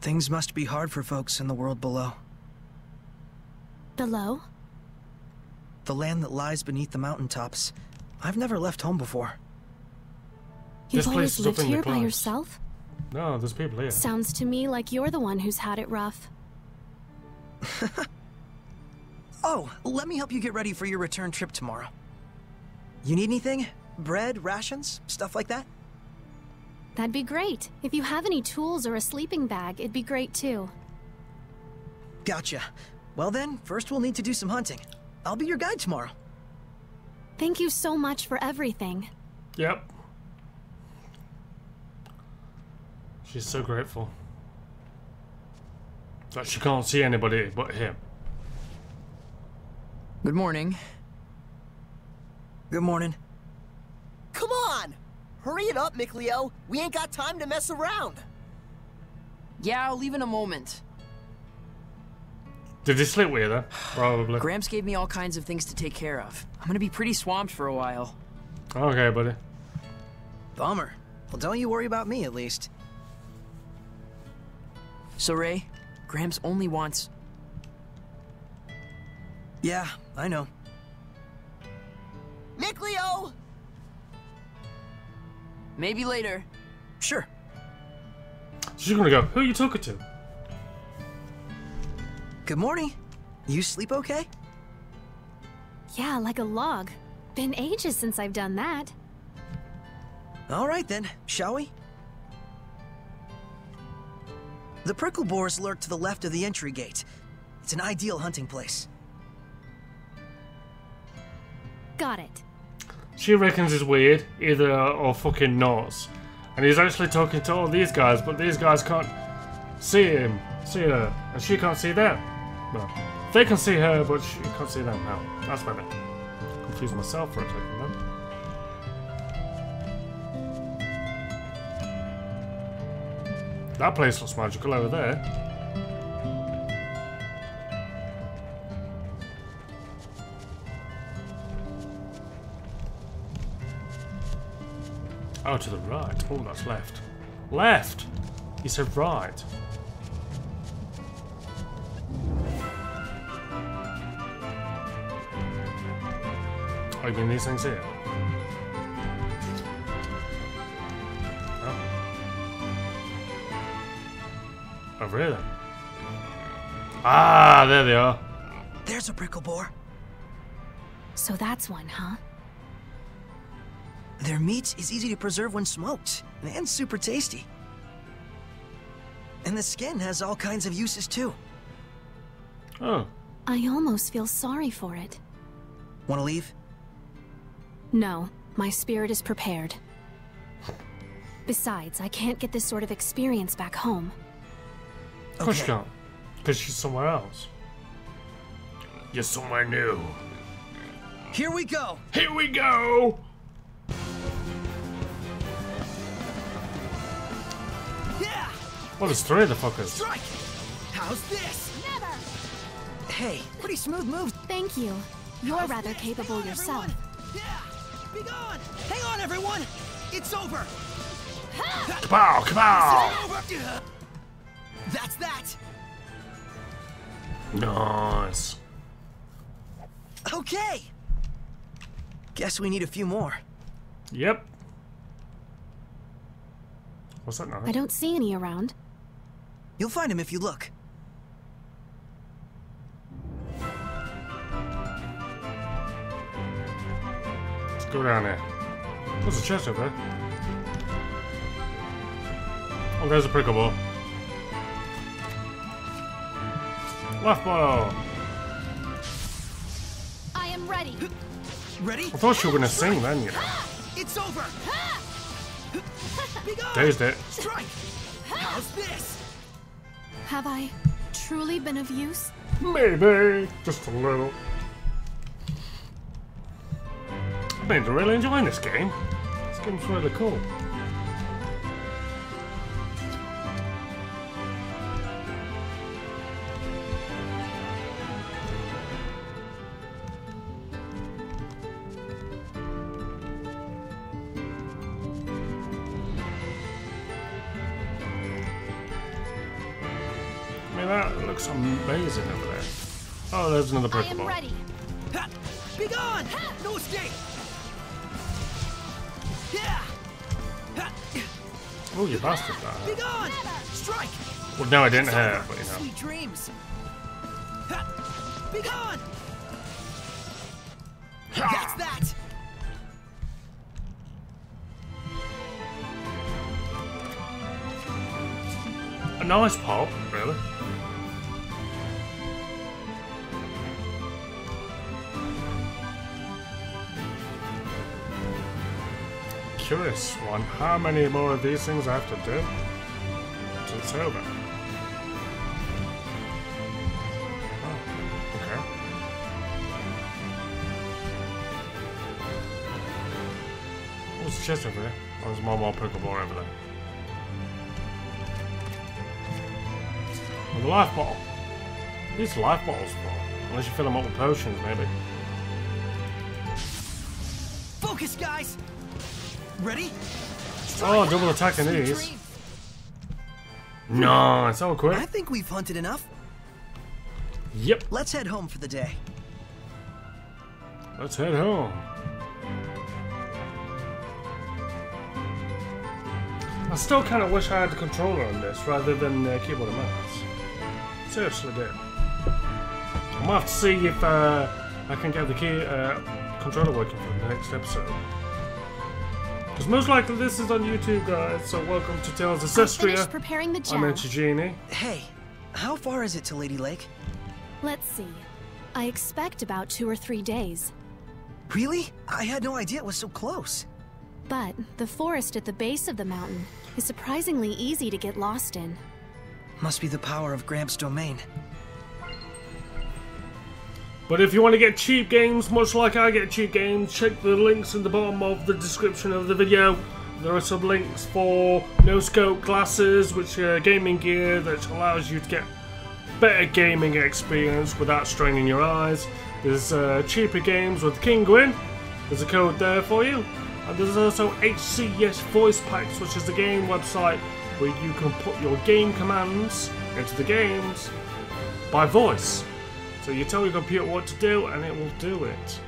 things must be hard for folks in the world below. Below? The land that lies beneath the mountaintops. I've never left home before. You've This place always lived here by yourself? No, there's people here. Sounds to me like you're the one who's had it rough. Oh, let me help you get ready for your return trip tomorrow. You need anything? Bread, rations, stuff like that? That'd be great. If you have any tools or a sleeping bag, it'd be great too. Gotcha. Well then, first we'll need to do some hunting. I'll be your guide tomorrow. Thank you so much for everything. Yep. She's so grateful. That she can't see anybody but him. Good morning. Good morning. Come on! Hurry it up, Mikleo. We ain't got time to mess around. Yeah, I'll leave in a moment. Did he sleep with her? Probably. Gramps gave me all kinds of things to take care of. I'm gonna be pretty swamped for a while. Okay, buddy. Bummer. Well, don't you worry about me, at least. So, Ray, Gramps only wants. Yeah, I know. Mikleo! Maybe later. Sure. She's gonna go, who are you talking to? Good morning. You sleep okay? Yeah, like a log. Been ages since I've done that. All right then, shall we? The prickle boars lurk to the left of the entry gate. It's an ideal hunting place. Got it. She reckons is weird, either or fucking nuts. And he's actually talking to all these guys, but these guys can't see him, see her, and she can't see them. Well, they can see her, but she can't see them now. That's my better. Confused myself for a second then. That place looks magical over there. Oh, to the right. Oh, that's left. Left! He said right. Oh, you mean these things here? Oh. Here then. Ah, there they are. There's a prickle boar. So that's one, huh? Their meat is easy to preserve when smoked, and super tasty. And the skin has all kinds of uses too. Oh, I almost feel sorry for it. Wanna leave? No, my spirit is prepared. Besides, I can't get this sort of experience back home. of course you can't. Because she's somewhere else. You're somewhere new. Here we go! Here we go! Well, there's three the fuckers. Strike! How's this? Never! Hey, pretty smooth move. Thank you. You're rather capable yourself. Yeah! Be gone! Hang on, everyone! It's over! Kapow! Kapow! Over! That's that! Nice. Okay! Guess we need a few more. Yep. What's that now? I don't see any around. You'll find him if you look. Let's go down there. There's a chest over there. Oh, there's a prickle ball. Left ball. I am ready. Ready? I thought you were gonna sing then, you know. It's over! Be gone! Dazed it. Strike! How's this? Have I truly been of use? Maybe. Just a little. I've been really enjoying this game. This game's really cool. Looks amazing over there. Oh, there's another I am Pokeball. ready. Ha! Be gone! No escape! Yeah! Ha! Oh, you bastard. Be gone! Strike! Well, no, I didn't It's hurt, over. but you know. Sweet dreams! Ha! Be gone! That's that! A nice pop, Curious one. How many more of these things I have to do? Till it's over. Oh, okay. What's the chest over there? Oh, there's one more Pokeball over there. With a life bottle. These life bottles for? Unless you fill them up with potions, maybe. Focus, guys! Ready? Oh, double attack on these. Nice, so I quick. I think we've hunted enough. Yep, Let's head home for the day. let's head home. I still kind of wish I had the controller on this rather than uh, keyboard and mouse. Seriously, do. I'm gonna have to see if uh, I can get the key uh, controller working for the next episode. Because most likely this is on YouTube, guys. So welcome to Tales of I finished preparing the I'm jam. Genie. Hey, how far is it to Lady Lake? Let's see. I expect about two or three days. Really? I had no idea it was so close. But the forest at the base of the mountain is surprisingly easy to get lost in. Must be the power of Gramps' domain. But if you want to get cheap games, much like I get cheap games, check the links in the bottom of the description of the video. There are some links for no scope glasses, which are gaming gear that allows you to get better gaming experience without straining your eyes. There's uh, cheaper games with Kinguin. There's a code there for you. And there's also HCS Voice Packs, which is the game website where you can put your game commands into the games by voice. So you tell your computer what to do and it will do it.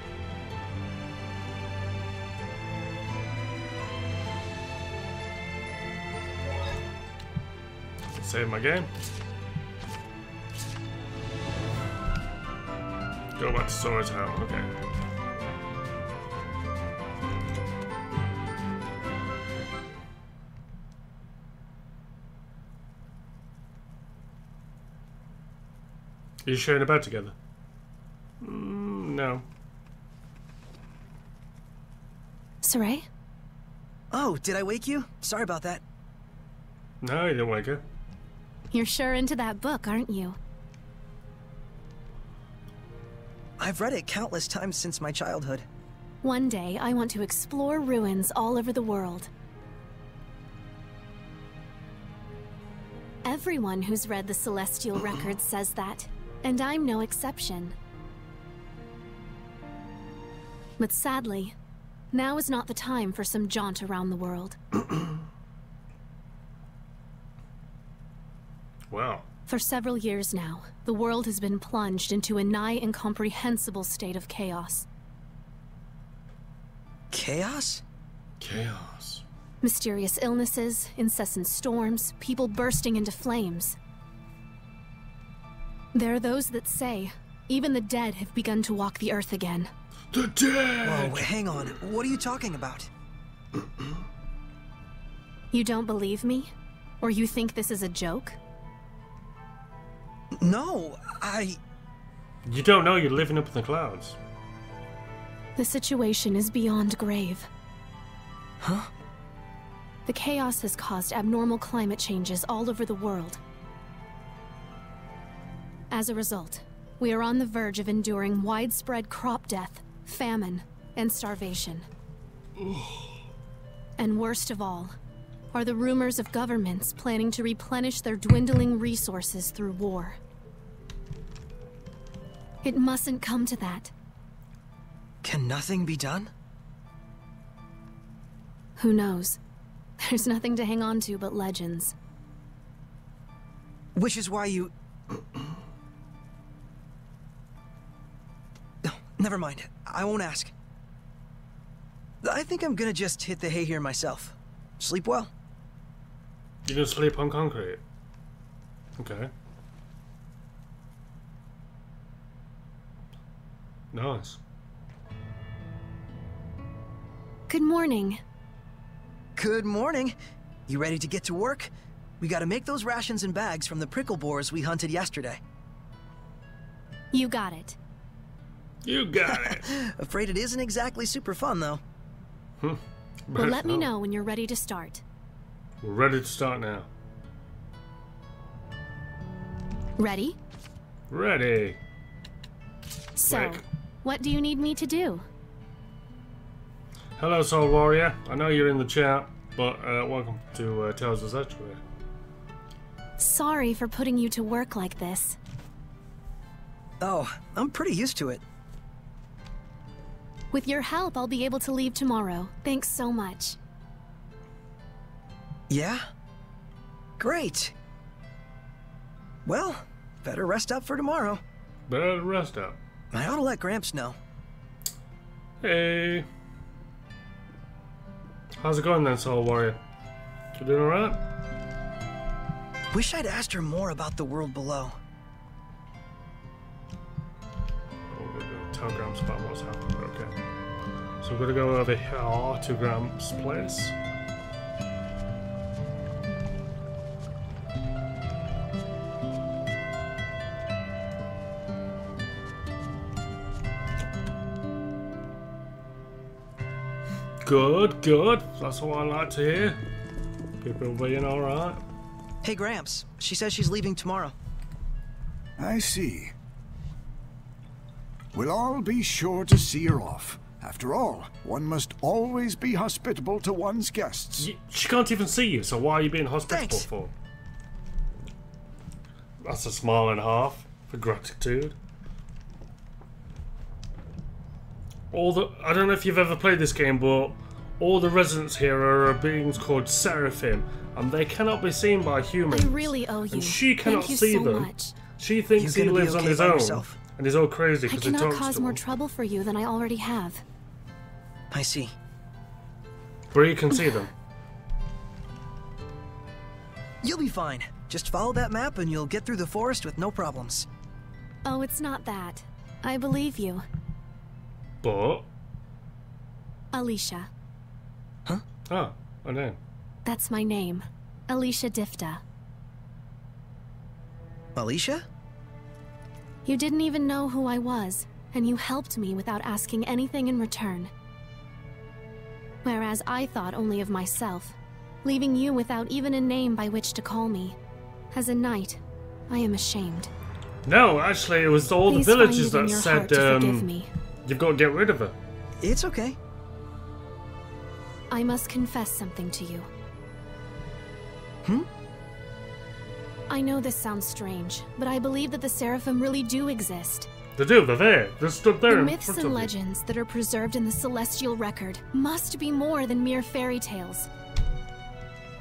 Save my game. Go back to Town, okay. Are you sharing a bed together? Mm, no. Sorey? Oh, did I wake you? Sorry about that. No, you didn't wake her. You're sure into that book, aren't you? I've read it countless times since my childhood. One day, I want to explore ruins all over the world. Everyone who's read the Celestial Records says that, and I'm no exception. But sadly, now is not the time for some jaunt around the world. Well, For several years now, the world has been plunged into a nigh incomprehensible state of chaos. Chaos? chaos. Mysterious illnesses, incessant storms, people bursting into flames. There are those that say even the dead have begun to walk the earth again. The dead! Whoa, hang on. What are you talking about? You don't believe me? Or you think this is a joke? No, I. You don't know you're living up in the clouds. The situation is beyond grave. Huh? The chaos has caused abnormal climate changes all over the world. As a result, we are on the verge of enduring widespread crop death, famine, and starvation. and worst of all, are the rumors of governments planning to replenish their dwindling resources through war. It mustn't come to that. Can nothing be done? Who knows? There's nothing to hang on to but legends. Which is why you. Never mind. I won't ask. I think I'm gonna just hit the hay here myself. Sleep well. You're gonna sleep on concrete. Okay. Nice. Good morning. Good morning. You ready to get to work? We gotta make those rations and bags from the prickle boars we hunted yesterday. You got it. You got it. Afraid it isn't exactly super fun, though. Well, let me know when you're ready to start. We're ready to start now. Ready? Ready. So, Quick. what do you need me to do? Hello, Soul Warrior. I know you're in the chat, but uh, welcome to uh, Tales of Zestiria. Sorry for putting you to work like this. Oh, I'm pretty used to it. With your help, I'll be able to leave tomorrow. Thanks so much. Yeah? Great. Well, better rest up for tomorrow. Better rest up. I ought to let Gramps know. Hey. How's it going then, Soul Warrior? You doing alright? Wish I'd asked her more about the world below. Oh, we're gonna tell Gramps about what's happened. Okay. So we're gonna go over here to Gramps' place. Good, good. That's what I like to hear. People being alright. Hey, Gramps. She says she's leaving tomorrow. I see. We'll all be sure to see her off. After all, one must always be hospitable to one's guests. Y- She can't even see you, so why are you being hospitable Thanks. for? That's a smile and a half for gratitude. All the I don't know if you've ever played this game, but all the residents here are beings called seraphim, and they cannot be seen by I humans. really owe you. And she cannot Thank you see so them. much. She thinks he gonna be lives on his own, yourself? and he's all crazy I because he cannot talks cause to more trouble for you than I already have. I see. Bree can see them. You'll be fine. Just follow that map and you'll get through the forest with no problems. Oh, it's not that. I believe you. But Alisha. Huh? ah, I know. That's my name. Alisha Diphda. Alisha? You didn't even know who I was, and you helped me without asking anything in return. Whereas I thought only of myself, leaving you without even a name by which to call me. As a knight, I am ashamed. No, actually, it was all Please the find villagers it in that your said heart to forgive um, me. you've got to get rid of her. It's okay. I must confess something to you. Hmm? I know this sounds strange, but I believe that the Seraphim really do exist. They do. They're there. They're stood there The myths and of you. legends that are preserved in the celestial record must be more than mere fairy tales.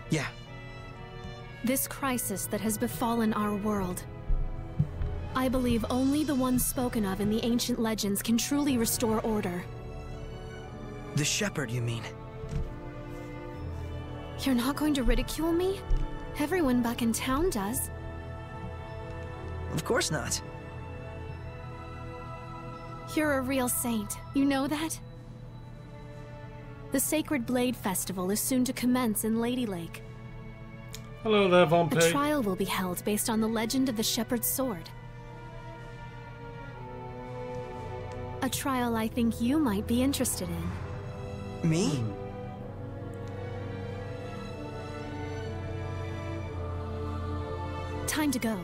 Yeah. This crisis that has befallen our world. I believe only the one spoken of in the ancient legends can truly restore order. The shepherd, you mean? You're not going to ridicule me? Everyone back in town does. Of course not. You're a real saint. You know that? The Sacred Blade Festival is soon to commence in Lady Lake. Hello there, Von A trial will be held based on the legend of the Shepherd's Sword. A trial I think you might be interested in. Me? Hmm. Time to go.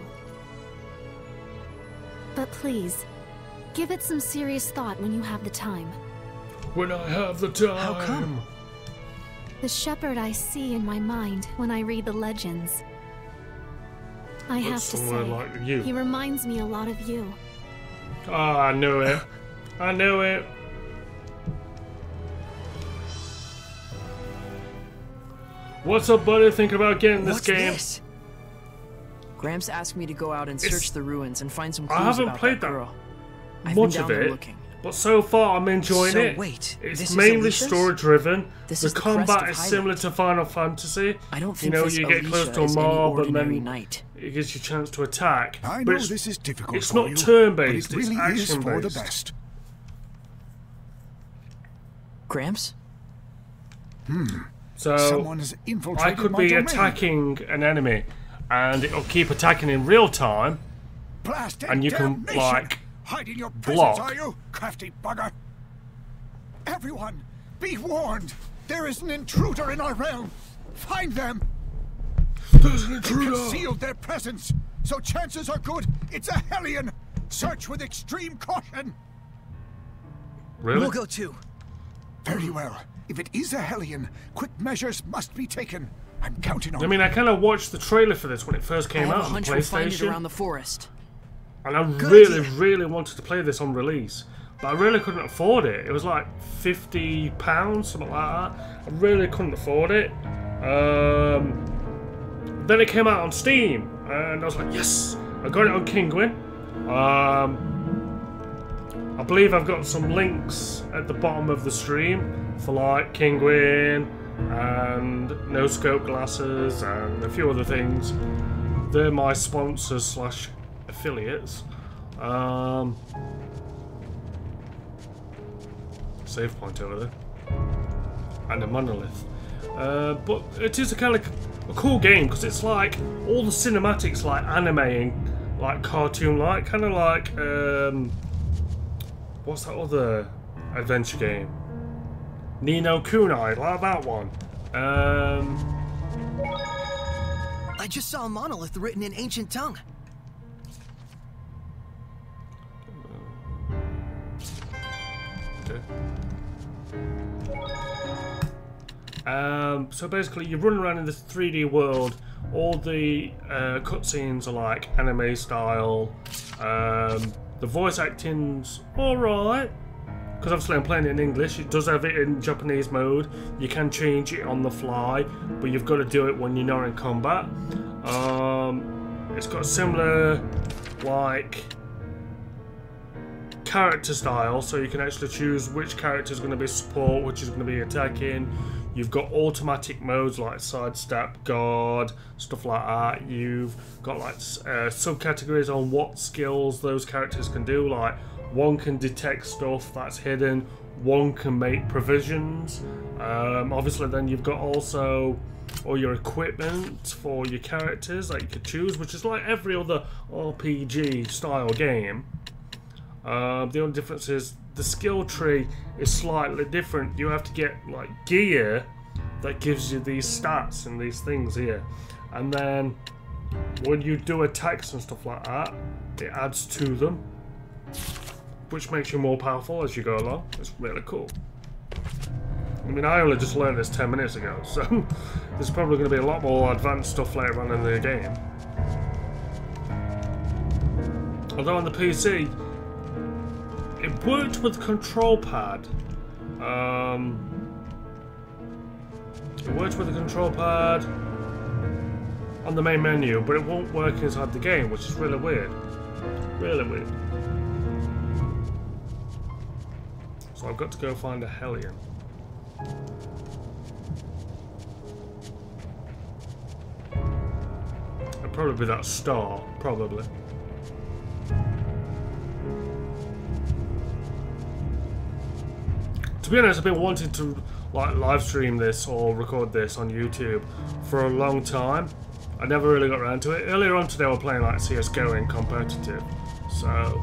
But please, give it some serious thought when you have the time. When I have the time. How come? The shepherd I see in my mind when I read the legends. I have to somewhere say, like you. he reminds me a lot of you. Ah, I knew it. I knew it. What's up, buddy? Thinking about getting this What's game? this? Gramps asked me to go out and It's- search the ruins and find some I clues haven't about played that that girl. I've Much of it, looking. but so far I'm enjoying So it. wait, it's this mainly story driven. This the is the combat of is similar to Final Fantasy. I don't You know, this you get close to a is any mob and then knight. it gives you a chance to attack. I but know it's, this is difficult it's for not you, turn-based, but it's it really is for the action-based. best. Gramps? Hmm. so I could my be domain. attacking an enemy, and it'll keep attacking in real time. Blast and you can, damnation! like, hide in your block. presence, are you, crafty bugger? Everyone, be warned! There is an intruder in our realm. Find them. There's an They intruder. concealed their presence, so chances are good it's a Hellion. Search with extreme caution. Really? We'll go too. Very well. If it is a Hellion, quick measures must be taken. I'm counting on I mean, I kind of watched the trailer for this when it first came have a out on hunch we'll find it PlayStation, around the forest. And I Good really, idea. really wanted to play this on release, but I really couldn't afford it. It was like fifty pounds, something like that. I really couldn't afford it. Um, then it came out on Steam, and I was like, yes, I got it on Kinguin. Um, I believe I've got some links at the bottom of the stream for like Kinguin and No Scope glasses and a few other things. They're my sponsors slash affiliates. Um, save point over there. And a monolith. Uh, but it is a kind of a cool game because it's like all the cinematics like anime and like cartoon like, kind of like um, what's that other adventure game? Ni no Kuni, like that one. Um, I just saw a monolith written in ancient tongue. Um, so basically, you run around in this 3D world. All the uh, cutscenes are like anime style. Um, the voice acting's alright. Because obviously I'm playing it in English. It does have it in Japanese mode. You can change it on the fly, but you've got to do it when you're not in combat. Um, it's got similar, like, character style, so you can actually choose which character is going to be support, which is going to be attacking. You've got automatic modes like sidestep, guard, stuff like that. You've got like uh, subcategories on what skills those characters can do. Like one can detect stuff that's hidden, one can make provisions. Um, obviously, then you've got also all your equipment for your characters that you could choose, which is like every other RPG style game. Um, the only difference is the skill tree is slightly different. You have to get like gear that gives you these stats and these things here, and then when you do attacks and stuff like that, it adds to them, which makes you more powerful as you go along. It's really cool. I mean, I only just learned this 10 minutes ago, so there's probably going to be a lot more advanced stuff later on in the game. Although on the PC, it worked with the control pad. Um, it worked with the control pad on the main menu, but it won't work inside the game, which is really weird. Really weird. So I've got to go find a Hellion. It'll probably be that star, probably. To be honest, I've been wanting to like live stream this or record this on YouTube for a long time. I never really got around to it. Earlier on today, we we're playing like CS:GO in competitive, so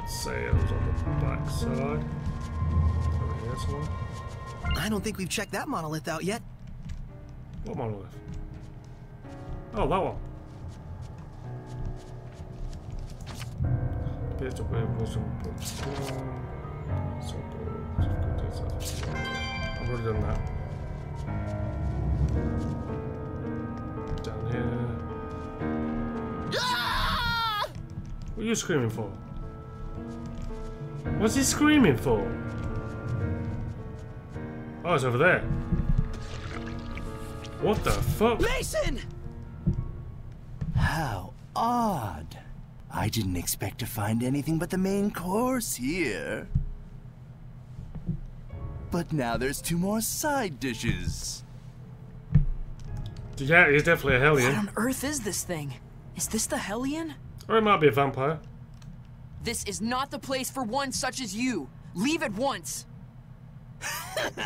let's say it was on the back side. Over here somewhere. I don't think we've checked that monolith out yet. What monolith? Oh, that one. Appears to be wisdom books. So books. I've already done that. Down here. What are you screaming for? What's he screaming for? Oh, it's over there. What the fuck? Mason! How odd. I didn't expect to find anything but the main course here. But now there's two more side dishes. Yeah, he's definitely a Hellion. What on earth is this thing? Is this the Hellion? Or it might be a vampire. This is not the place for one such as you. Leave at once.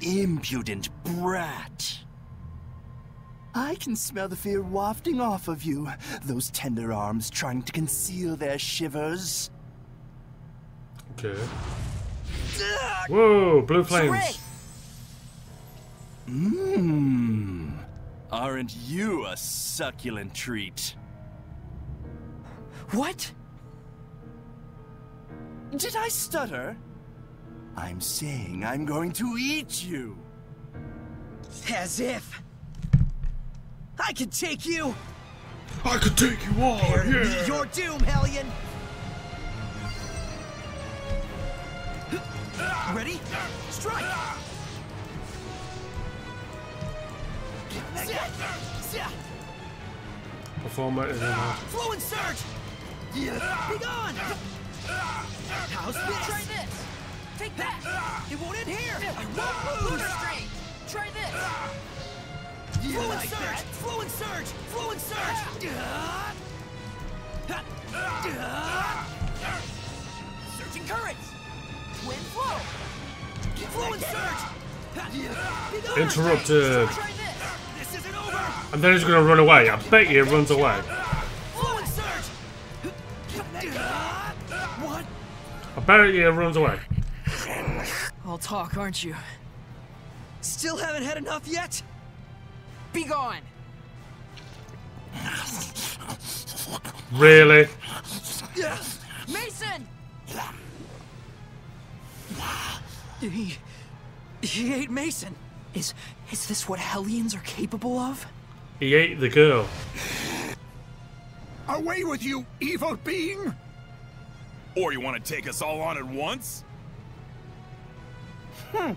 Impudent brat. I can smell the fear wafting off of you, those tender arms trying to conceal their shivers. Okay. Whoa, blue flames. Mmm. Aren't you a succulent treat? What? Did I stutter? I'm saying I'm going to eat you. As if. I can take you! I could take you on, Prepare to yeah. your doom, Hellion! Ready? Strike! Performer is in there. Flow and surge! Be gone! House Try this! this! Take that! It won't end here! I won't lose! Straight! Try this! Flow and surge! Flow and surge! Flow and surge! Searching currents! Twin flow! Flow and surge! Interrupted. This! This isn't over! And then he's gonna run away. I bet you he runs away. Flow surge! What? I bet you he runs away. All talk, aren't you? Still haven't had enough yet? Be gone! Really? Mason! He. He ate Mason. Is is this what Hellions are capable of? He ate the girl. Away with you, evil being! Or you want to take us all on at once? Hmm.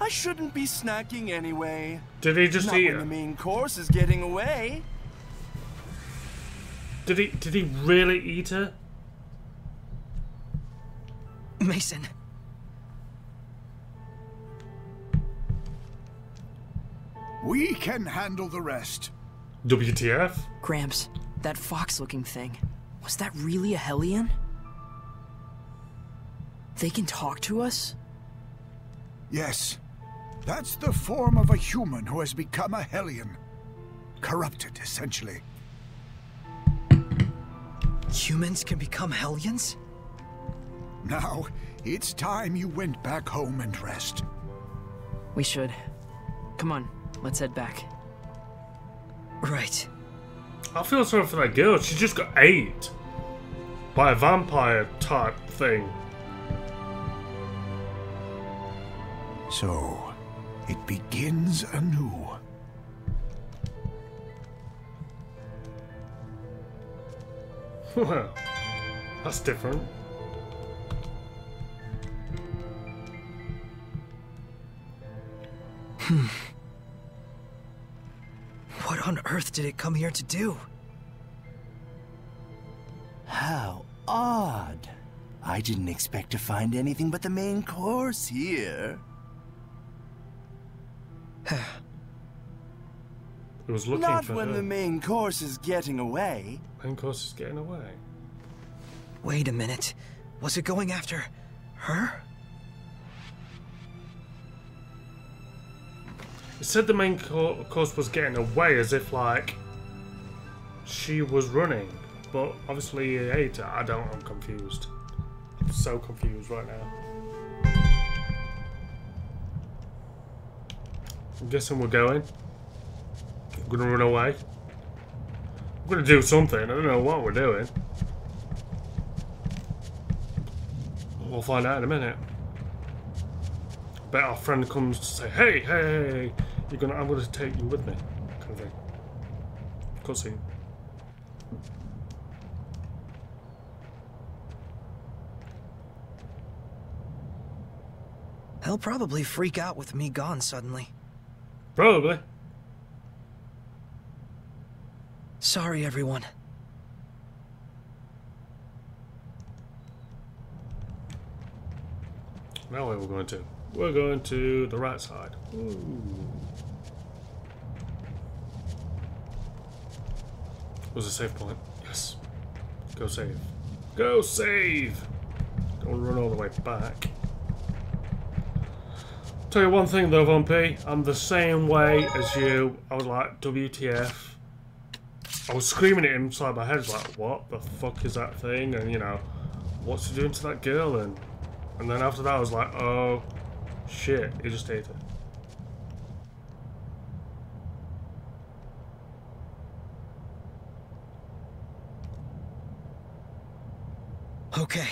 I shouldn't be snacking anyway. Did he just Not eat when the main course is getting away. Did he? Did he really eat her? Mason. We can handle the rest. WTF? Gramps, that fox-looking thing, was that really a Hellion? They can talk to us? Yes, that's the form of a human who has become a Hellion. Corrupted, essentially. Humans can become Hellions? Now, it's time you went back home and rest. We should. Come on, let's head back. Right. I feel sorry for that girl. She just got ate by a vampire type thing. So, it begins anew. That's different. Hmm. What on earth did it come here to do? How odd. I didn't expect to find anything but the main course here. It was looking Not for when her. the main course is getting away. Main course is getting away. Wait a minute. Was it going after her? It said the main co- course was getting away as if like she was running, but obviously he ate her. I don't. I'm confused. I'm so confused right now. I'm guessing we're going. We're gonna run away. We're gonna do something. I don't know what we're doing. We'll find out in a minute. Bet our friend comes to say, "Hey, hey, hey, hey, you're gonna, I'm gonna take you with me," kind of thing. Cutscene. He'll probably freak out with me gone suddenly. Probably. Sorry, everyone. Now where we're going to? We're going to the right side. Ooh. Was a save point? Yes. Go save. Go save! Don't run all the way back. Tell you one thing though, Von I'm the same way as you. I was like, WTF. I was screaming at him inside my head, like, what the fuck is that thing? And you know, what's he doing to that girl? And and then after that, I was like, oh, shit, he just ate it. Okay.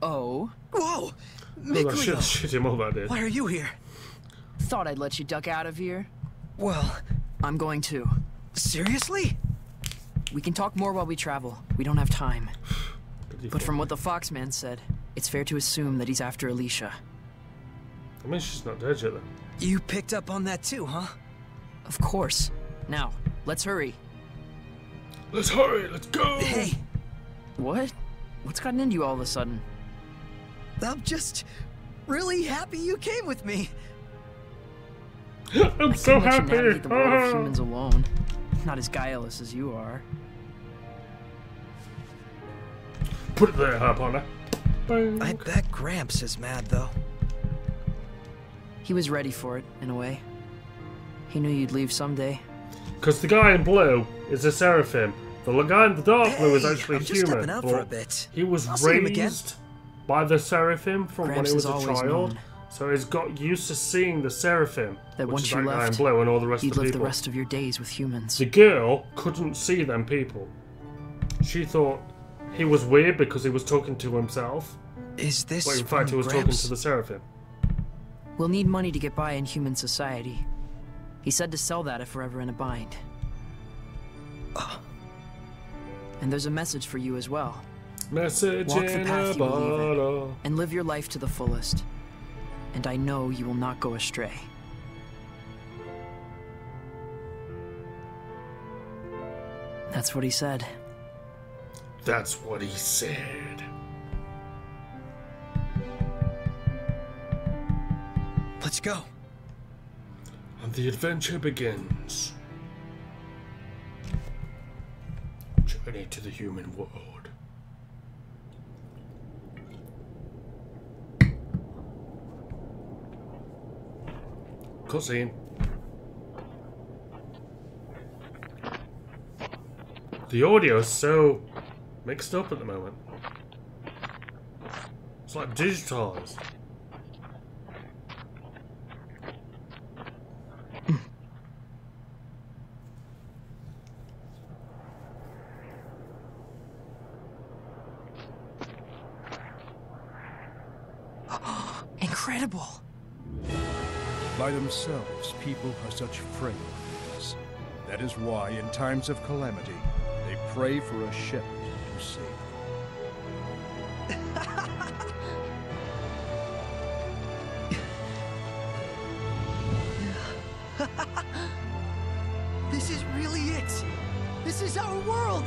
Oh? Whoa! Oh, I should Mikleo, shoot him up, I did. why are you here? Thought I'd let you duck out of here. Well, I'm going to. seriously? We can talk more while we travel. We don't have time. But from what the Foxman said, it's fair to assume that he's after Alisha. I mean, she's not dead yet, then. You picked up on that too, huh? Of course. Now, let's hurry. Let's hurry, let's go! Hey, What? What's gotten into you all of a sudden? I'm just really happy you came with me. I'm so Let you happy! navigate the world of humans alone. Not as guileless as you are. Put it there, Harpana. I bet Gramps is mad though. He was ready for it, in a way. He knew you'd leave someday. Because the guy in blue is a seraphim. The guy in the dark blue is actually I'm just human. stepping out but for a bit. He was I'll see him again. raised by the seraphim from Gramps when he was a child. known. So he's got used to seeing the seraphim, That once you that guy in left, blue and all the rest You'd of the live people. the rest of your days with humans. The girl couldn't see them people. She thought he was weird because he was talking to himself. Is this But in fact, he was talking to the seraphim. We'll need money to get by in human society. He said to sell that if we're ever in a bind. And there's a message for you as well. Message Walk the in path a you believe in. bottle. And live your life to the fullest. And I know you will not go astray. That's what he said. That's what he said. Let's go. And the adventure begins. Journey to the human world. Cutscene. The audio is so mixed up at the moment. It's like digitized. Incredible! By themselves, people are such frail beings. That is why, in times of calamity, they pray for a shepherd to save them. This is really it. This is our world.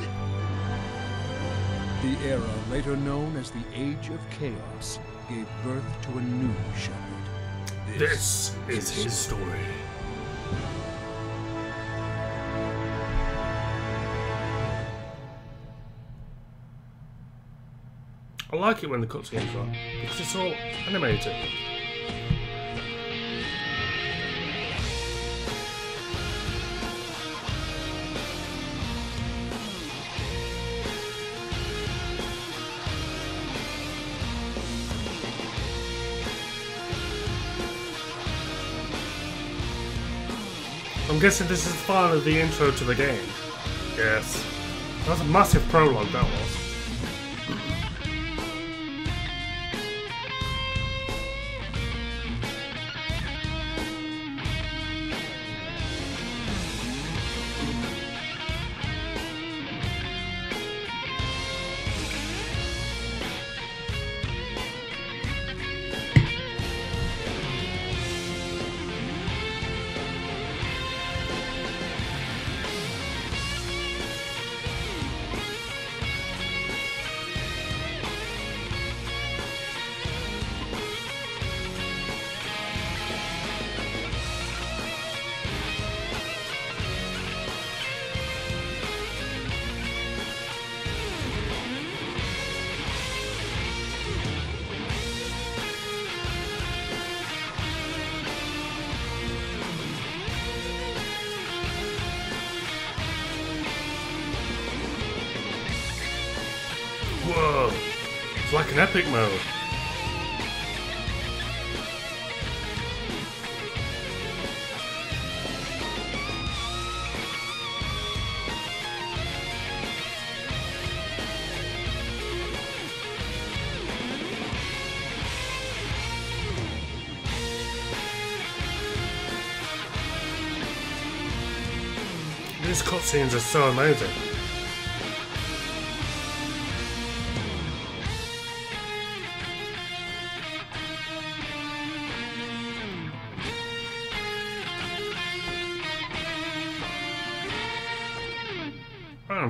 The era later known as the Age of Chaos gave birth to a new shepherd. This is his story. I like it when the cutscenes are because it's all animated. I'm guessing this is finally the intro to the game. Yes. That was a massive prologue, that was. epic mode. These cutscenes are so amazing.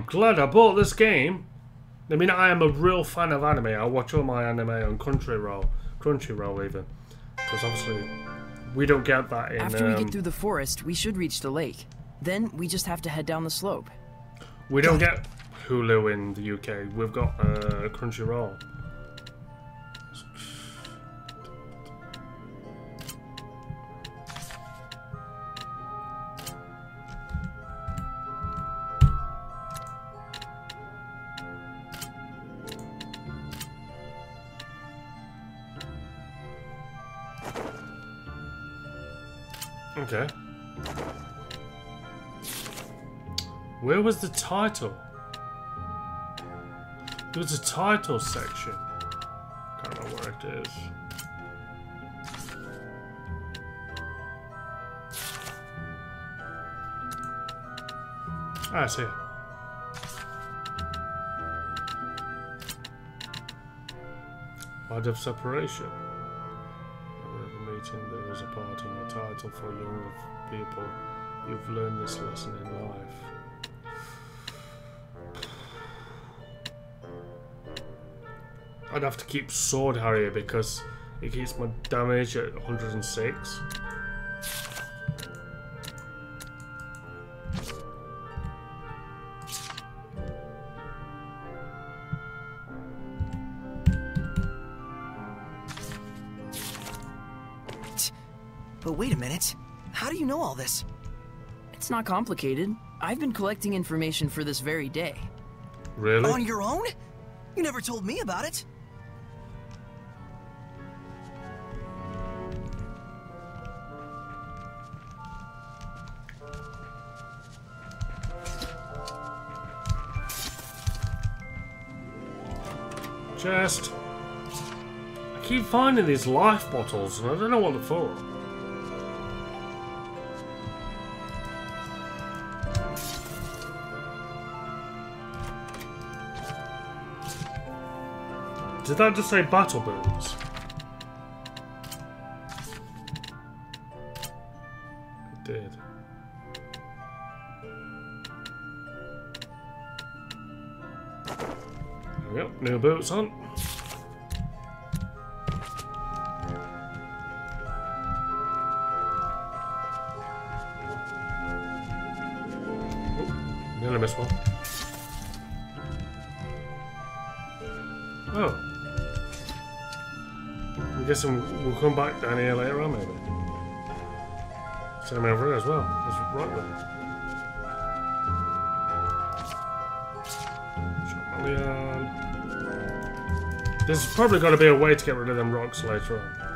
Glad I bought this game. I mean, I am a real fan of anime. I watch all my anime on Crunchyroll, Crunchyroll even, because obviously we don't get that in. After we um, get through the forest, we should reach the lake. Then we just have to head down the slope. we don't get Hulu in the UK. We've got uh, Crunchyroll. Okay. Where was the title? There was a title section. Can't remember where it is. Ah, it's here. Word of separation. For young people. You've learned this lesson in life. I'd have to keep Sword Harrier because it keeps my damage at 106. But wait a minute. How do you know all this? It's not complicated. I've been collecting information for this very day. Really? On your own? You never told me about it. Just. I keep finding these life bottles and I don't know what they're for. That just say battle boots? It did. There we go, new boots on. I'm guessing we'll come back down here later on, maybe. Send me over here as well. That's right there. There's probably got to be a way to get rid of them rocks later on.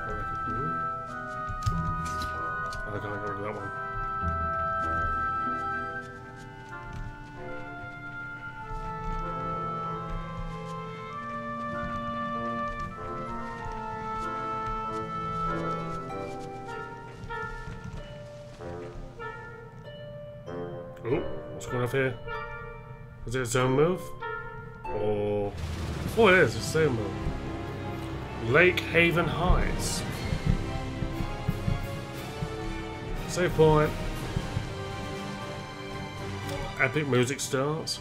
It its own move? Or... Oh, it is, it's its own move. Lake Haven Heights. Save point. Epic music starts.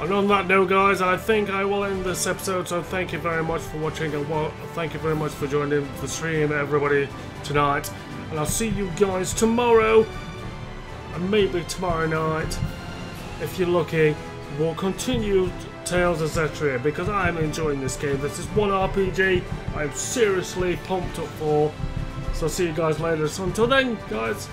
And on that note, guys, I think I will end this episode. So thank you very much for watching, and well, thank you very much for joining the stream, everybody, tonight. And I'll see you guys tomorrow, and maybe tomorrow night, if you're lucky. We'll continue Tales of Zestiria because I'm enjoying this game. This is one RPG I'm seriously pumped up for. So I'll see you guys later. So until then, guys,